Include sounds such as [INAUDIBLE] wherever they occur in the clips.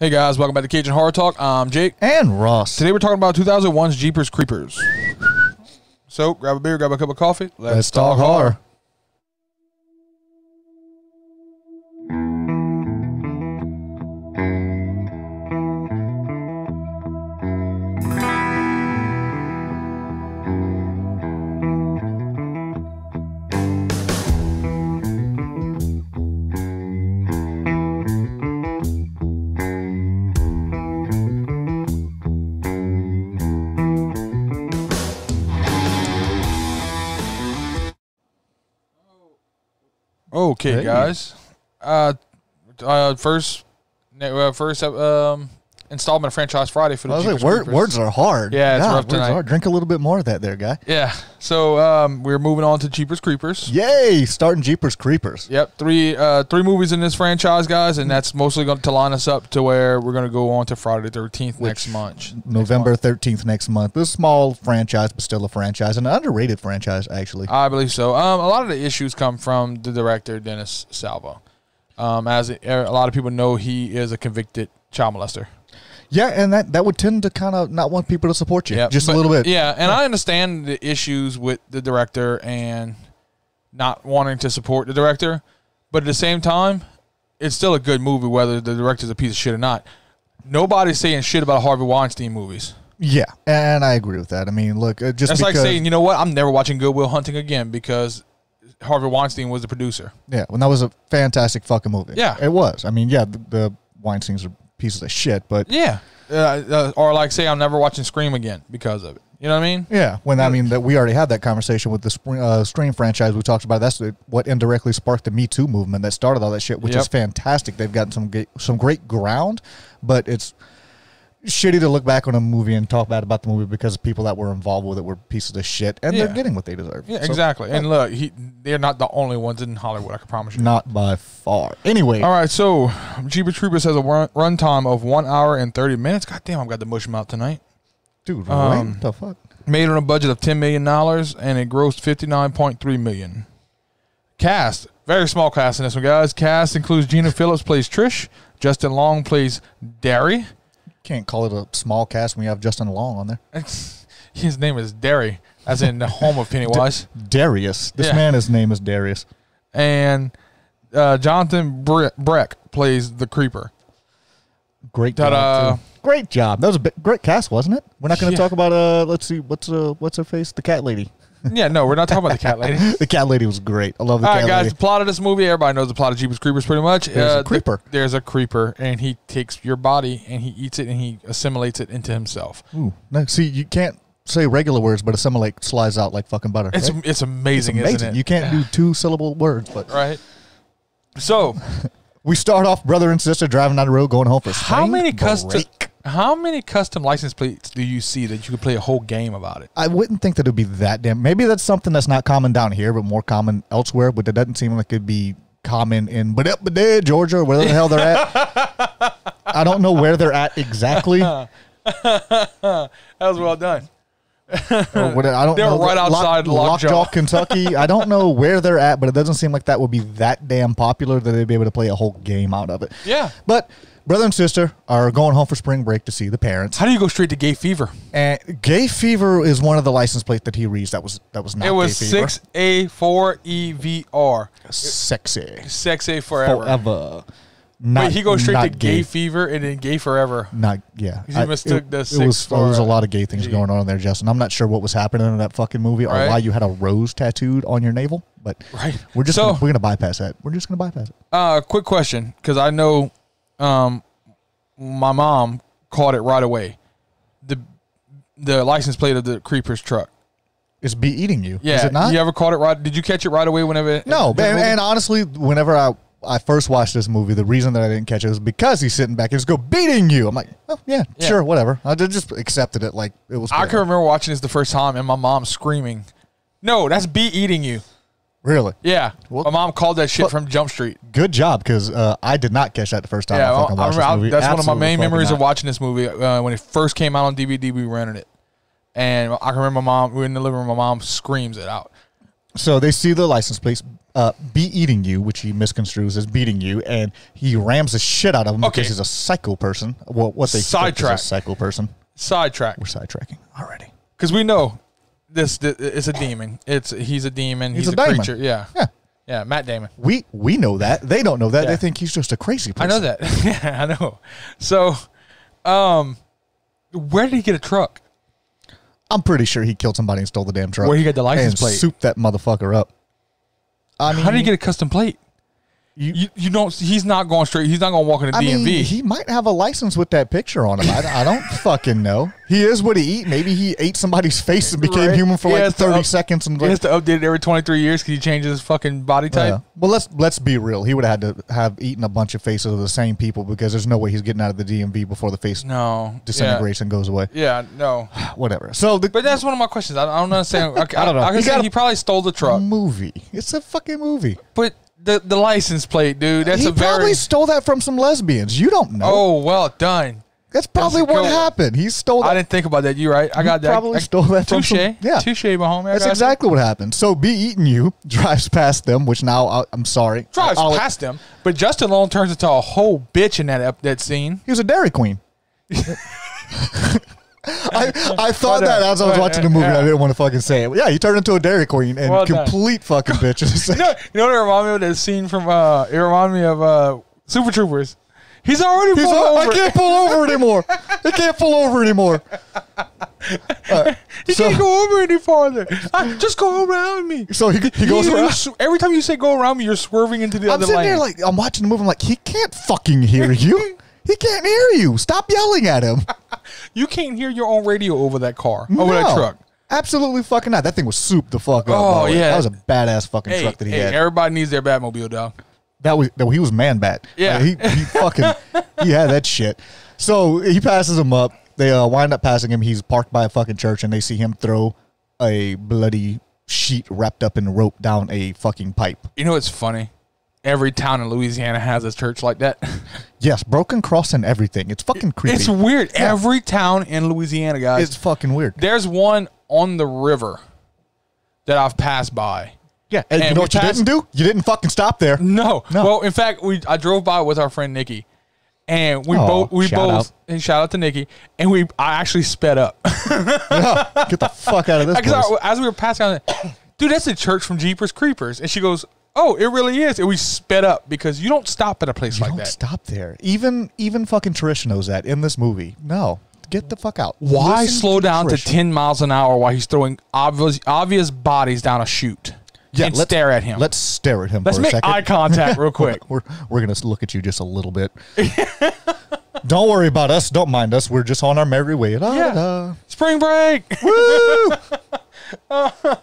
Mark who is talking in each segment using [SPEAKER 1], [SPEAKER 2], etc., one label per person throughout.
[SPEAKER 1] Hey guys, welcome back to Cajun Horror Talk. I'm Jake.
[SPEAKER 2] And Ross.
[SPEAKER 1] Today we're talking about 2001's Jeepers Creepers. So grab a beer, grab a cup of coffee.
[SPEAKER 2] Let's talk horror.
[SPEAKER 1] Okay,
[SPEAKER 2] Hey.
[SPEAKER 1] guys. Uh, uh, first, uh, first um, installment of Franchise Friday for the
[SPEAKER 2] I was like, word, words are hard.
[SPEAKER 1] Yeah, it's rough
[SPEAKER 2] words
[SPEAKER 1] tonight.
[SPEAKER 2] hard. Drink a little bit more of that there, guy.
[SPEAKER 1] Yeah. So um, we're moving on to Jeepers Creepers.
[SPEAKER 2] Yay! Starting Jeepers Creepers.
[SPEAKER 1] Yep, three uh, three movies in this franchise, guys, and that's mostly going to line us up to where we're going to go on to Friday the Thirteenth next month.
[SPEAKER 2] November 13th next month. This small franchise, but still a franchise. An underrated franchise, actually.
[SPEAKER 1] I believe so. Um, a lot of the issues come from the director Dennis Salvo. Um, as a, a lot of people know, he is a convicted child molester.
[SPEAKER 2] Yeah, and that, that would tend to kind of not want people to support you.
[SPEAKER 1] Yeah,
[SPEAKER 2] just
[SPEAKER 1] but-
[SPEAKER 2] a little bit.
[SPEAKER 1] Yeah, and I understand the issues with the director and not wanting to support the director, but at the same time, it's still a good movie whether the director's a piece of shit or not. Nobody's saying shit about Harvey Weinstein movies.
[SPEAKER 2] Yeah, and I agree with that. I mean, look, uh, just
[SPEAKER 1] That's like saying, you know what, I'm never watching Goodwill Hunting again because Harvey Weinstein was the producer.
[SPEAKER 2] yeah, when that was a fantastic fucking movie.
[SPEAKER 1] Yeah.
[SPEAKER 2] it was. I mean, yeah, the, the Weinstein's are pieces of shit, but
[SPEAKER 1] Yeah. Uh, uh, or like say, I'm never watching Scream again because of it. You know what I mean?
[SPEAKER 2] Yeah, when I mean that we already had that conversation with the Spring, uh, Scream franchise. We talked about that's what indirectly sparked the Me Too movement that started all that shit, which
[SPEAKER 1] Yep.
[SPEAKER 2] is fantastic. They've gotten some some great ground, but it's shitty to look back on a movie and talk bad about the movie because people that were involved with it were pieces of shit, and
[SPEAKER 1] Yeah.
[SPEAKER 2] they're getting what they deserve.
[SPEAKER 1] Yeah,
[SPEAKER 2] So,
[SPEAKER 1] exactly. And look, he, they're not the only ones in Hollywood. I can promise you.
[SPEAKER 2] not by far. Anyway,
[SPEAKER 1] All right, so Jeepers Creepers has a run, run time of one hour and thirty minutes. God damn, I've got the mush mouth tonight.
[SPEAKER 2] dude,
[SPEAKER 1] um,
[SPEAKER 2] what the fuck?
[SPEAKER 1] Made on a budget of ten million dollars, and it grossed fifty nine point three million. Cast very small cast in this one, guys. Cast includes Gina Phillips plays Trish, Justin Long plays Derry.
[SPEAKER 2] Can't call it a small cast when you have Justin Long on there. [LAUGHS]
[SPEAKER 1] His name is Derry, as in the home of [LAUGHS] Pennywise.
[SPEAKER 2] Darius, this
[SPEAKER 1] Yeah.
[SPEAKER 2] man, his name is Darius.
[SPEAKER 1] and uh, Jonathan Bre- Breck plays the Creeper.
[SPEAKER 2] Great
[SPEAKER 1] Ta-da.
[SPEAKER 2] job. Great job. That was a bit, great cast, wasn't it? We're not going to
[SPEAKER 1] Yeah.
[SPEAKER 2] talk about uh let's see what's uh what's her face? The cat lady.
[SPEAKER 1] Yeah, no, we're not talking about the cat lady. [LAUGHS]
[SPEAKER 2] The cat lady was great. I love the
[SPEAKER 1] All
[SPEAKER 2] cat
[SPEAKER 1] right, guys.
[SPEAKER 2] lady.
[SPEAKER 1] The plot of this movie, everybody knows the plot of Jeepers Creepers pretty much. Uh,
[SPEAKER 2] There's a
[SPEAKER 1] th-
[SPEAKER 2] creeper.
[SPEAKER 1] there's a creeper, and he takes your body and he eats it and he assimilates it into himself.
[SPEAKER 2] Ooh. No, see, you can't say regular words, but assimilate slides out like fucking butter.
[SPEAKER 1] It's
[SPEAKER 2] right?
[SPEAKER 1] it's
[SPEAKER 2] It's
[SPEAKER 1] amazing,
[SPEAKER 2] amazing.
[SPEAKER 1] isn't it?
[SPEAKER 2] You can't do two syllable words, but
[SPEAKER 1] right. So, [LAUGHS]
[SPEAKER 2] we start off brother and sister driving down the road going home for
[SPEAKER 1] how
[SPEAKER 2] spring
[SPEAKER 1] many custom
[SPEAKER 2] break.
[SPEAKER 1] How many custom license plates do you see that you could play a whole game about it?
[SPEAKER 2] I wouldn't think that it'd be that damn. Maybe that's something that's not common down here, but more common elsewhere. But it doesn't seem like it'd be common in but up Georgia, or where the hell they're at. [LAUGHS] I don't know where they're at exactly. [LAUGHS]
[SPEAKER 1] That was well done.
[SPEAKER 2] what, I don't
[SPEAKER 1] They're
[SPEAKER 2] know.
[SPEAKER 1] right outside Lockjaw.
[SPEAKER 2] Lockjaw, Kentucky. I don't know where they're at, but it doesn't seem like that would be that damn popular that they'd be able to play a whole game out of it.
[SPEAKER 1] Yeah.
[SPEAKER 2] But brother and sister are going home for spring break to see the parents.
[SPEAKER 1] How do you go straight to gay fever?
[SPEAKER 2] And Gay Fever is one of the license plates that he reads. That was that was not.
[SPEAKER 1] it was
[SPEAKER 2] Gay Fever.
[SPEAKER 1] six A four E V R.
[SPEAKER 2] sexy
[SPEAKER 1] Sex A forever.
[SPEAKER 2] forever. Not,
[SPEAKER 1] Wait, he goes straight to gay, fever and then gay forever.
[SPEAKER 2] Not yeah.
[SPEAKER 1] He mistook
[SPEAKER 2] it,
[SPEAKER 1] the
[SPEAKER 2] it
[SPEAKER 1] six
[SPEAKER 2] was there was a lot of gay things
[SPEAKER 1] G.
[SPEAKER 2] going on in there, Justin. I'm not sure what was happening in that fucking movie or
[SPEAKER 1] Right.
[SPEAKER 2] why you had a rose tattooed on your navel, but
[SPEAKER 1] Right.
[SPEAKER 2] we're just
[SPEAKER 1] So-
[SPEAKER 2] gonna, we're gonna bypass that. We're just gonna bypass it.
[SPEAKER 1] Uh, quick question, because I know, um, my mom caught it right away. The the license plate of the creeper's truck.
[SPEAKER 2] It's be eating you.
[SPEAKER 1] Yeah,
[SPEAKER 2] Is it not?
[SPEAKER 1] you ever caught it right? Did you catch it right away? Whenever it-
[SPEAKER 2] no, and, and honestly, whenever I I first watched this movie, the reason that I didn't catch it was because he's sitting back and just go beating you. I'm like, oh yeah,
[SPEAKER 1] Yeah.
[SPEAKER 2] sure, whatever. I just accepted it like it was.
[SPEAKER 1] I can remember watching this the first time and my mom screaming, "No, that's bee eating you."
[SPEAKER 2] Really
[SPEAKER 1] Yeah,
[SPEAKER 2] Well-
[SPEAKER 1] my mom called that shit
[SPEAKER 2] But-
[SPEAKER 1] from Jump Street.
[SPEAKER 2] good job because uh, I did not catch that the first time
[SPEAKER 1] Yeah,
[SPEAKER 2] I
[SPEAKER 1] well,
[SPEAKER 2] fucking
[SPEAKER 1] I remember-
[SPEAKER 2] this movie.
[SPEAKER 1] that's one of my main memories of watching this movie. Uh, when it first came out on DVD, we rented it, and I can remember my mom. We were in the living room. My mom screams it out.
[SPEAKER 2] So they see the license plate uh, be eating you, which he misconstrues as beating you, and he rams the shit out of him
[SPEAKER 1] Okay.
[SPEAKER 2] because he's a psycho person. Well, what they think is a psycho person.
[SPEAKER 1] Sidetrack.
[SPEAKER 2] We're sidetracking already.
[SPEAKER 1] Because we know this, this it's a demon. It's he's a demon. He's,
[SPEAKER 2] He's
[SPEAKER 1] a,
[SPEAKER 2] a
[SPEAKER 1] creature. Yeah.
[SPEAKER 2] Yeah.
[SPEAKER 1] Yeah. Matt Damon.
[SPEAKER 2] We we know that. They don't know that.
[SPEAKER 1] Yeah.
[SPEAKER 2] They think he's just a crazy person.
[SPEAKER 1] I know that. [LAUGHS] yeah, I know. So, um, where did he get a truck?
[SPEAKER 2] I'm pretty sure he killed somebody and stole the damn truck.
[SPEAKER 1] Where he got the license
[SPEAKER 2] and
[SPEAKER 1] plate.
[SPEAKER 2] souped that motherfucker up. I mean,
[SPEAKER 1] How did he get a custom plate?
[SPEAKER 2] You-
[SPEAKER 1] You, you don't. He's not going straight. He's not going to walk in a
[SPEAKER 2] I
[SPEAKER 1] DMV.
[SPEAKER 2] mean, he might have a license with that picture on him. I, I don't [LAUGHS] fucking know. He is what he eat. Maybe he ate somebody's face and became
[SPEAKER 1] Right.
[SPEAKER 2] human for
[SPEAKER 1] He
[SPEAKER 2] like 30
[SPEAKER 1] up-
[SPEAKER 2] seconds. And
[SPEAKER 1] he
[SPEAKER 2] like,
[SPEAKER 1] has to update it every 23 years because he changes his fucking body type.
[SPEAKER 2] Yeah. Well, let's let's be real. He would have had to have eaten a bunch of faces of the same people because there's no way he's getting out of the DMV before the face
[SPEAKER 1] No.
[SPEAKER 2] disintegration and goes away.
[SPEAKER 1] Yeah. yeah. No. [SIGHS]
[SPEAKER 2] Whatever. So the
[SPEAKER 1] But that's one of my questions. I, [LAUGHS] I don't understand. I,
[SPEAKER 2] I don't know.
[SPEAKER 1] I, can
[SPEAKER 2] You
[SPEAKER 1] say he probably stole the truck,
[SPEAKER 2] movie. It's a fucking movie.
[SPEAKER 1] but the the license plate, dude. That's
[SPEAKER 2] he
[SPEAKER 1] a very.
[SPEAKER 2] probably stole that from some lesbians. You don't know.
[SPEAKER 1] oh, well done.
[SPEAKER 2] That's probably
[SPEAKER 1] a
[SPEAKER 2] what happened. He stole That.
[SPEAKER 1] I didn't think about that. You're right. I got that.
[SPEAKER 2] probably
[SPEAKER 1] I-
[SPEAKER 2] stole that from
[SPEAKER 1] Touche.
[SPEAKER 2] yeah.
[SPEAKER 1] Touche, my homie. I
[SPEAKER 2] That's exactly what happened. So be eating you drives past them, which now I, I'm sorry.
[SPEAKER 1] drives
[SPEAKER 2] I'll-
[SPEAKER 1] past them. But Justin Long turns into a whole bitch in that that scene.
[SPEAKER 2] He was a Dairy Queen. [LAUGHS] I, I [LAUGHS] thought
[SPEAKER 1] But, uh,
[SPEAKER 2] that as I was watching the movie, I didn't want to fucking say it. Yeah, he turned into a Dairy Queen and
[SPEAKER 1] Well
[SPEAKER 2] complete fucking [LAUGHS] bitches.
[SPEAKER 1] You know, you know what it reminded me of? That scene from, uh, it reminded me of uh, Super Troopers. He's already
[SPEAKER 2] He's
[SPEAKER 1] pulled
[SPEAKER 2] all,
[SPEAKER 1] over.
[SPEAKER 2] I [LAUGHS] can't pull over anymore. I can't pull over anymore. Uh,
[SPEAKER 1] He
[SPEAKER 2] so,
[SPEAKER 1] can't go over any farther. I, just go around me.
[SPEAKER 2] so he, he goes
[SPEAKER 1] You- you
[SPEAKER 2] around.
[SPEAKER 1] every time you say go around me, you're swerving into the
[SPEAKER 2] I'm
[SPEAKER 1] other
[SPEAKER 2] sitting
[SPEAKER 1] lane.
[SPEAKER 2] there like I'm watching the movie. I'm like, he can't fucking hear you. He can't hear you. Stop yelling at him. [LAUGHS]
[SPEAKER 1] you can't hear your own radio over that car, over that truck.
[SPEAKER 2] Absolutely fucking not. That thing was souped the fuck up.
[SPEAKER 1] Oh,
[SPEAKER 2] by the way.
[SPEAKER 1] yeah.
[SPEAKER 2] that was a badass fucking
[SPEAKER 1] Hey,
[SPEAKER 2] truck that he
[SPEAKER 1] hey,
[SPEAKER 2] had.
[SPEAKER 1] everybody needs their Batmobile, dog.
[SPEAKER 2] That was that, he was man bat.
[SPEAKER 1] Yeah.
[SPEAKER 2] Like, he, he fucking he had that shit. So he passes him up. They uh, wind up passing him. He's parked by a fucking church, and they see him throw a bloody sheet wrapped up in rope down a fucking pipe.
[SPEAKER 1] You know what's funny? Every town in Louisiana has a church like that.
[SPEAKER 2] Yes, broken cross and everything. It's fucking creepy.
[SPEAKER 1] It's weird.
[SPEAKER 2] Yeah.
[SPEAKER 1] Every town in Louisiana, guys.
[SPEAKER 2] It's fucking weird.
[SPEAKER 1] there's one on the river that I've passed by.
[SPEAKER 2] Yeah, and, you know what you didn't do? You didn't fucking stop there.
[SPEAKER 1] No.
[SPEAKER 2] No.
[SPEAKER 1] Well, in fact, we I drove by with our friend Nikki, and we
[SPEAKER 2] Aw,
[SPEAKER 1] both we
[SPEAKER 2] shout
[SPEAKER 1] both
[SPEAKER 2] out.
[SPEAKER 1] and shout out to Nikki, and we I actually sped up [LAUGHS]
[SPEAKER 2] Yeah, get the fuck out of this [LAUGHS]
[SPEAKER 1] because as we were passing, like, [COUGHS] dude, that's a church from Jeepers Creepers, and she goes, oh, it really is, and we sped up because you don't stop at a place
[SPEAKER 2] You
[SPEAKER 1] like
[SPEAKER 2] don't
[SPEAKER 1] that.
[SPEAKER 2] stop there. Even even fucking Trish knows that in this movie. No, get the fuck out.
[SPEAKER 1] Why
[SPEAKER 2] Listen
[SPEAKER 1] slow down to ten miles an hour while he's throwing obvious obvious bodies down a chute?
[SPEAKER 2] Yeah,
[SPEAKER 1] and
[SPEAKER 2] let's-
[SPEAKER 1] stare at him.
[SPEAKER 2] Let's stare at him
[SPEAKER 1] Let's
[SPEAKER 2] for a
[SPEAKER 1] make
[SPEAKER 2] second.
[SPEAKER 1] eye contact real [LAUGHS] quick.
[SPEAKER 2] we're we're gonna look at you just a little bit. [LAUGHS] Don't worry about us. Don't mind us. We're just on our merry way. Da,
[SPEAKER 1] Yeah.
[SPEAKER 2] da.
[SPEAKER 1] Spring break.
[SPEAKER 2] Woo! [LAUGHS]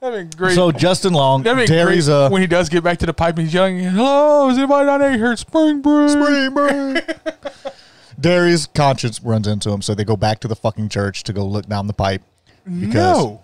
[SPEAKER 1] That'd be great.
[SPEAKER 2] so Justin Long, uh,
[SPEAKER 1] when he does get back to the pipe and he's yelling, "Hello, is anybody down there here? Spring break."
[SPEAKER 2] spring break. [LAUGHS] Derry's conscience runs into him, so they go back to the fucking church to go look down the pipe. Because
[SPEAKER 1] No,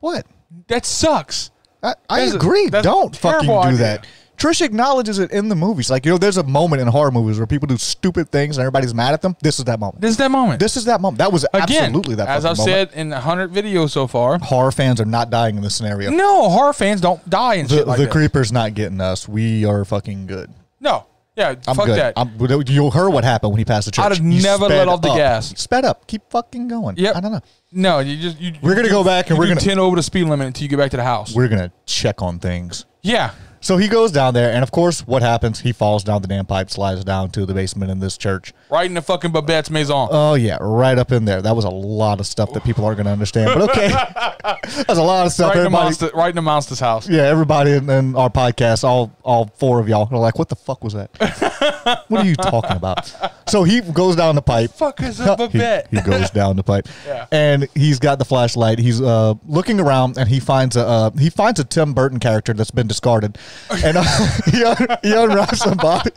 [SPEAKER 2] what?
[SPEAKER 1] that sucks.
[SPEAKER 2] I, I agree.
[SPEAKER 1] a
[SPEAKER 2] Don't fucking do
[SPEAKER 1] idea.
[SPEAKER 2] that. Trish acknowledges it in the movies. Like, you know, there's a moment in horror movies where people do stupid things and everybody's mad at them. This is that moment.
[SPEAKER 1] This is that moment.
[SPEAKER 2] This is that moment. That was
[SPEAKER 1] Again,
[SPEAKER 2] absolutely that
[SPEAKER 1] as I've
[SPEAKER 2] moment.
[SPEAKER 1] said in a hundred videos so far.
[SPEAKER 2] horror fans are not dying in this scenario.
[SPEAKER 1] No, horror fans don't die and
[SPEAKER 2] the
[SPEAKER 1] shit like
[SPEAKER 2] the creeper's not getting us. We are fucking good.
[SPEAKER 1] no, yeah,
[SPEAKER 2] I'm
[SPEAKER 1] fuck
[SPEAKER 2] good.
[SPEAKER 1] that.
[SPEAKER 2] I'm, you heard what happened when he passed the church.
[SPEAKER 1] I'd have never let off the
[SPEAKER 2] up.
[SPEAKER 1] gas.
[SPEAKER 2] Sped up. Keep fucking going.
[SPEAKER 1] Yeah,
[SPEAKER 2] I don't know.
[SPEAKER 1] no, you just you.
[SPEAKER 2] We're gonna
[SPEAKER 1] you-
[SPEAKER 2] go back and we're gonna-
[SPEAKER 1] ten over the speed limit until you get back to the house.
[SPEAKER 2] We're gonna check on things.
[SPEAKER 1] yeah,
[SPEAKER 2] So he goes down there, and of course, what happens? He falls down the damn pipe, slides down to the basement in this church.
[SPEAKER 1] right in the fucking Babette's maison.
[SPEAKER 2] Oh yeah, right up in there. That was a lot of stuff that people aren't going to understand, but okay. [LAUGHS] That's a lot of stuff.
[SPEAKER 1] right, in the
[SPEAKER 2] everybody,
[SPEAKER 1] monster, right in the monster's house.
[SPEAKER 2] yeah, everybody in, in our podcast, all all four of y'all are like, "What the fuck was that? [LAUGHS] what are you talking about?" So he goes down the pipe.
[SPEAKER 1] Fuck is a
[SPEAKER 2] he, he goes down the pipe, [LAUGHS]
[SPEAKER 1] Yeah.
[SPEAKER 2] and he's got the flashlight. He's uh, looking around, and he finds a uh, he finds a Tim Burton character that's been discarded, [LAUGHS] and uh, he, un- he unwraps the body.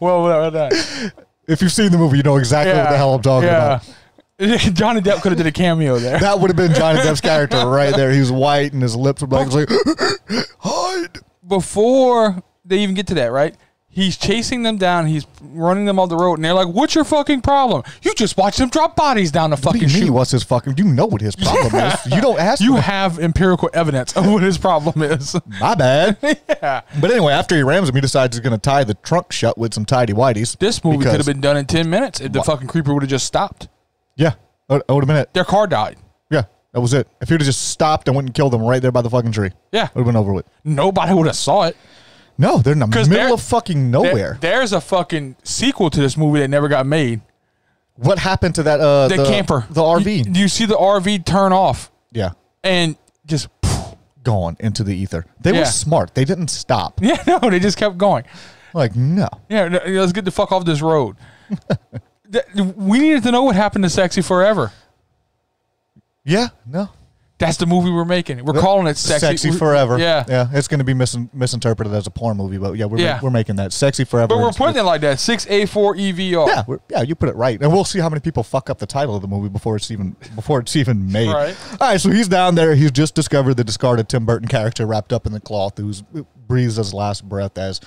[SPEAKER 1] well, whatever that.
[SPEAKER 2] If you've seen the movie, you know exactly what the hell I'm talking about.
[SPEAKER 1] about. [LAUGHS] Johnny Depp could have did a cameo there.
[SPEAKER 2] That would have been Johnny Depp's [LAUGHS] character right there. He was white and his lips were black. He was like, [GASPS] hide.
[SPEAKER 1] Before they even get to that, right? He's chasing them down. He's running them off the road, and they're like, "What's your fucking problem? You just watched them drop bodies down the
[SPEAKER 2] What
[SPEAKER 1] fucking
[SPEAKER 2] mean? What's his fucking? You know what his problem is. You don't ask.
[SPEAKER 1] You
[SPEAKER 2] me.
[SPEAKER 1] have empirical evidence of what his problem is."
[SPEAKER 2] My bad. [LAUGHS]
[SPEAKER 1] yeah.
[SPEAKER 2] But anyway, after he rams him, he decides he's going to tie the trunk shut with some tidy whities.
[SPEAKER 1] This movie could have been done in ten minutes if the fucking creeper would have just stopped.
[SPEAKER 2] Yeah. Oh, oh, wait a minute.
[SPEAKER 1] Their car died.
[SPEAKER 2] Yeah, that was it. If he would have just stopped and went and killed them right there by the fucking tree,
[SPEAKER 1] Yeah.
[SPEAKER 2] would have been over with.
[SPEAKER 1] Nobody would have saw it.
[SPEAKER 2] No, they're in the middle
[SPEAKER 1] there-
[SPEAKER 2] of fucking
[SPEAKER 1] There-
[SPEAKER 2] nowhere.
[SPEAKER 1] there's a fucking sequel to this movie that never got made.
[SPEAKER 2] what happened to that? Uh,
[SPEAKER 1] The,
[SPEAKER 2] the
[SPEAKER 1] camper,
[SPEAKER 2] the RV.
[SPEAKER 1] You, you see the RV turn off
[SPEAKER 2] yeah,
[SPEAKER 1] and just
[SPEAKER 2] gone into the ether. They
[SPEAKER 1] Yeah.
[SPEAKER 2] were smart. They didn't stop. [LAUGHS]
[SPEAKER 1] yeah, no, they just kept going.
[SPEAKER 2] Like no.
[SPEAKER 1] Yeah, no, let's get the fuck off this road. [LAUGHS] We needed to know what happened to Sexy Forever.
[SPEAKER 2] Yeah, no.
[SPEAKER 1] That's the movie we're making. We're calling it Sexy,
[SPEAKER 2] Sexy forever.
[SPEAKER 1] Yeah.
[SPEAKER 2] yeah. It's going to be mis- misinterpreted as a porn movie, but yeah, we're
[SPEAKER 1] Yeah.
[SPEAKER 2] we're making that sexy forever.
[SPEAKER 1] But we're putting it like that. Six A four E EVR.
[SPEAKER 2] Yeah, yeah, you put it right, and we'll see how many people fuck up the title of the movie before it's even before it's even made.
[SPEAKER 1] Right.
[SPEAKER 2] All right, so he's down there. He's just discovered the discarded Tim Burton character wrapped up in the cloth, who's breathes his last breath as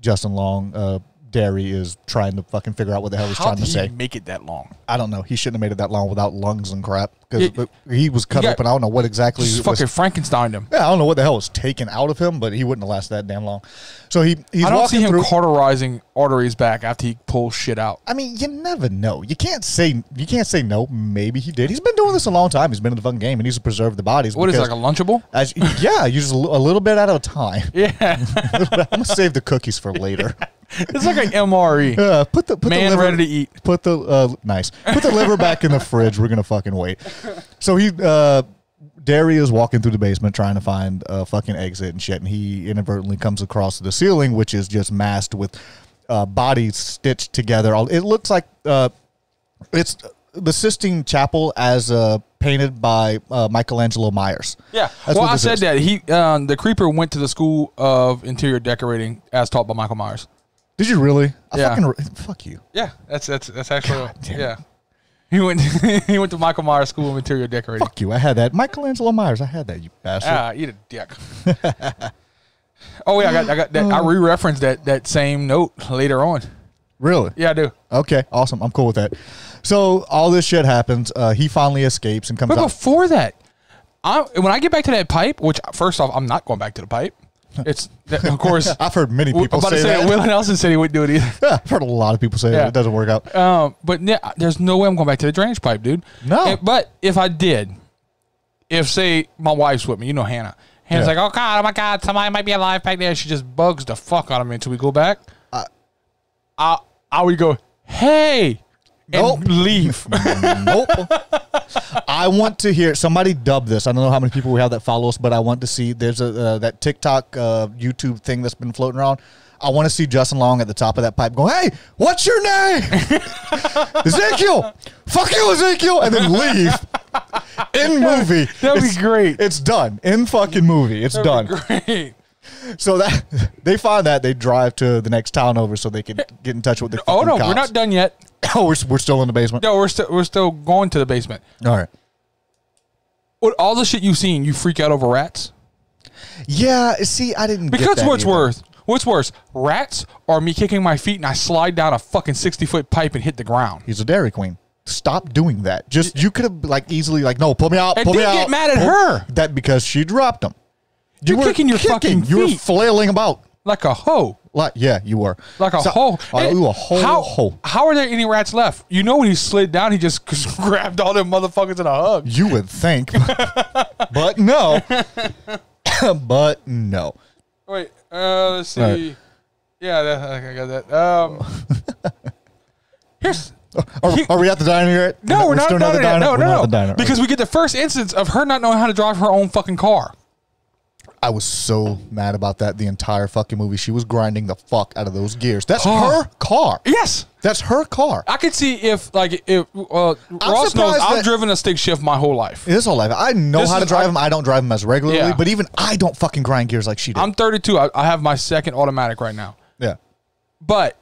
[SPEAKER 2] Justin Long, uh, Derry, is trying to fucking figure out what the hell he's
[SPEAKER 1] How
[SPEAKER 2] trying
[SPEAKER 1] did
[SPEAKER 2] to
[SPEAKER 1] he
[SPEAKER 2] say.
[SPEAKER 1] make it that long?
[SPEAKER 2] I don't know. He shouldn't have made it that long without lungs and crap because
[SPEAKER 1] Yeah.
[SPEAKER 2] he was cut
[SPEAKER 1] got-
[SPEAKER 2] open. I don't know what exactly.
[SPEAKER 1] Just
[SPEAKER 2] was-
[SPEAKER 1] fucking Frankenstein him.
[SPEAKER 2] yeah, I don't know what the hell was taken out of him, but he wouldn't have lasted that damn long. So he he's
[SPEAKER 1] I don't
[SPEAKER 2] walking
[SPEAKER 1] see him
[SPEAKER 2] through.
[SPEAKER 1] cauterizing arteries back after he pulls shit out.
[SPEAKER 2] I mean, you never know. You can't say you can't say no. Maybe he did. He's been doing this a long time. He's been in the fucking game. and he's preserved the bodies.
[SPEAKER 1] What is it,
[SPEAKER 2] because
[SPEAKER 1] like a Lunchable?
[SPEAKER 2] as, yeah, you just a, li- a little bit at a time. [LAUGHS]
[SPEAKER 1] Yeah, [LAUGHS]
[SPEAKER 2] I'm gonna save the cookies for later. [LAUGHS] [LAUGHS]
[SPEAKER 1] it's like an MRE.
[SPEAKER 2] Uh, put the put
[SPEAKER 1] Man
[SPEAKER 2] the liver,
[SPEAKER 1] ready to eat.
[SPEAKER 2] Put the uh, nice. Put the liver back in the fridge. We're gonna fucking wait. So he uh, Derry is walking through the basement trying to find a fucking exit and shit, and he inadvertently comes across the ceiling, which is just masked with uh, bodies stitched together. It looks like uh, it's the Sistine Chapel as uh, painted by uh, Michelangelo Myers.
[SPEAKER 1] Yeah.
[SPEAKER 2] That's
[SPEAKER 1] well, I said
[SPEAKER 2] is.
[SPEAKER 1] that he, um, the creeper, went to the school of interior decorating as taught by Michael Myers.
[SPEAKER 2] Did you really? I
[SPEAKER 1] Yeah.
[SPEAKER 2] fucking re- fuck you.
[SPEAKER 1] Yeah, that's that's that's actually
[SPEAKER 2] God damn
[SPEAKER 1] yeah. He went [LAUGHS] he went to Michael Myers School of Interior Decorating.
[SPEAKER 2] Fuck you. I had that. Michelangelo Myers. I had that. You bastard.
[SPEAKER 1] Ah, eat a dick. [LAUGHS] oh yeah, I got I got that. I re-referenced that that same note later on.
[SPEAKER 2] really?
[SPEAKER 1] Yeah, I do.
[SPEAKER 2] Okay, awesome. I'm cool with that. So all this shit happens. Uh, he finally escapes and comes
[SPEAKER 1] But
[SPEAKER 2] out.
[SPEAKER 1] before that, I when I get back to that pipe, which first off, I'm not going back to the pipe. It's that, of course. [LAUGHS]
[SPEAKER 2] I've heard many people
[SPEAKER 1] about
[SPEAKER 2] say
[SPEAKER 1] to say
[SPEAKER 2] that.
[SPEAKER 1] Will Nelson said he wouldn't do it either.
[SPEAKER 2] Yeah, I've heard a lot of people say
[SPEAKER 1] Yeah.
[SPEAKER 2] It doesn't work out.
[SPEAKER 1] Um, but yeah, there's no way I'm going back to the drainage pipe, dude.
[SPEAKER 2] No.
[SPEAKER 1] And- but if I did, if say my wife's with me, you know Hannah. Hannah's
[SPEAKER 2] Yeah.
[SPEAKER 1] like, oh god, oh my god, somebody might be alive back there. She just bugs the fuck out of me until we go back.
[SPEAKER 2] Uh,
[SPEAKER 1] I I would go, hey,
[SPEAKER 2] Nope.
[SPEAKER 1] leave. [LAUGHS]
[SPEAKER 2] nope. I want to hear somebody dub this. I don't know how many people we have that follow us, but I want to see. There's a uh, that TikTok, uh, YouTube thing that's been floating around. I want to see Justin Long at the top of that pipe going, "Hey, what's your name? [LAUGHS] Ezekiel. Fuck you, Ezekiel," and then leave. In movie,
[SPEAKER 1] That'd be great.
[SPEAKER 2] It's done in fucking movie. It's done.
[SPEAKER 1] Great.
[SPEAKER 2] So that [LAUGHS] they find that they drive to the next town over so they can get in touch with the.
[SPEAKER 1] Oh no,
[SPEAKER 2] cops.
[SPEAKER 1] we're not done yet. [COUGHS]
[SPEAKER 2] Oh, we're, we're still in the basement.
[SPEAKER 1] No, we're still we're still going to the basement.
[SPEAKER 2] All right.
[SPEAKER 1] What all the shit you've seen, you freak out over rats?
[SPEAKER 2] Yeah. See, I didn't. get
[SPEAKER 1] Because what's
[SPEAKER 2] either.
[SPEAKER 1] worse? What's worse, rats or me kicking my feet and I slide down a fucking sixty foot pipe and hit the ground?
[SPEAKER 2] He's a Dairy Queen. Stop doing that. Just you could have like easily like no, pull me out.
[SPEAKER 1] And
[SPEAKER 2] pull me out.
[SPEAKER 1] get mad at
[SPEAKER 2] pull-
[SPEAKER 1] her.
[SPEAKER 2] That because she dropped him.
[SPEAKER 1] You're
[SPEAKER 2] were
[SPEAKER 1] kicking your fucking
[SPEAKER 2] You were
[SPEAKER 1] feet.
[SPEAKER 2] flailing about.
[SPEAKER 1] Like a hoe,
[SPEAKER 2] Like yeah, you were.
[SPEAKER 1] like a
[SPEAKER 2] So-
[SPEAKER 1] hoe.
[SPEAKER 2] Oh, you a whole
[SPEAKER 1] how,
[SPEAKER 2] hoe.
[SPEAKER 1] How are there any rats left? You know when he slid down, he just [LAUGHS] grabbed all them motherfuckers in a hug.
[SPEAKER 2] You would think, [LAUGHS] but no. [COUGHS] but no.
[SPEAKER 1] Wait, uh, let's see.
[SPEAKER 2] Right.
[SPEAKER 1] Yeah, that, I got that. Um, [LAUGHS] here's
[SPEAKER 2] Are,
[SPEAKER 1] He-
[SPEAKER 2] are we at the diner yet?
[SPEAKER 1] no, we're not
[SPEAKER 2] still
[SPEAKER 1] done
[SPEAKER 2] at the
[SPEAKER 1] yet.
[SPEAKER 2] diner?
[SPEAKER 1] No,
[SPEAKER 2] We're
[SPEAKER 1] no,
[SPEAKER 2] not
[SPEAKER 1] no.
[SPEAKER 2] at the diner.
[SPEAKER 1] Because we get the first instance of her not knowing how to drive her own fucking car.
[SPEAKER 2] I was so mad about that the entire fucking movie. She was grinding the fuck out of those gears. That's
[SPEAKER 1] Oh.
[SPEAKER 2] her car.
[SPEAKER 1] Yes,
[SPEAKER 2] That's her car.
[SPEAKER 1] I could see if like if uh, Ross knows
[SPEAKER 2] surprised
[SPEAKER 1] I've driven a stick shift my whole life.
[SPEAKER 2] It is whole life. I know
[SPEAKER 1] This
[SPEAKER 2] how to
[SPEAKER 1] is-
[SPEAKER 2] drive
[SPEAKER 1] I-
[SPEAKER 2] them. I don't drive them as regularly,
[SPEAKER 1] Yeah.
[SPEAKER 2] but even I don't fucking grind gears like she did.
[SPEAKER 1] I'm 32. I, I have my second automatic right now.
[SPEAKER 2] yeah.
[SPEAKER 1] But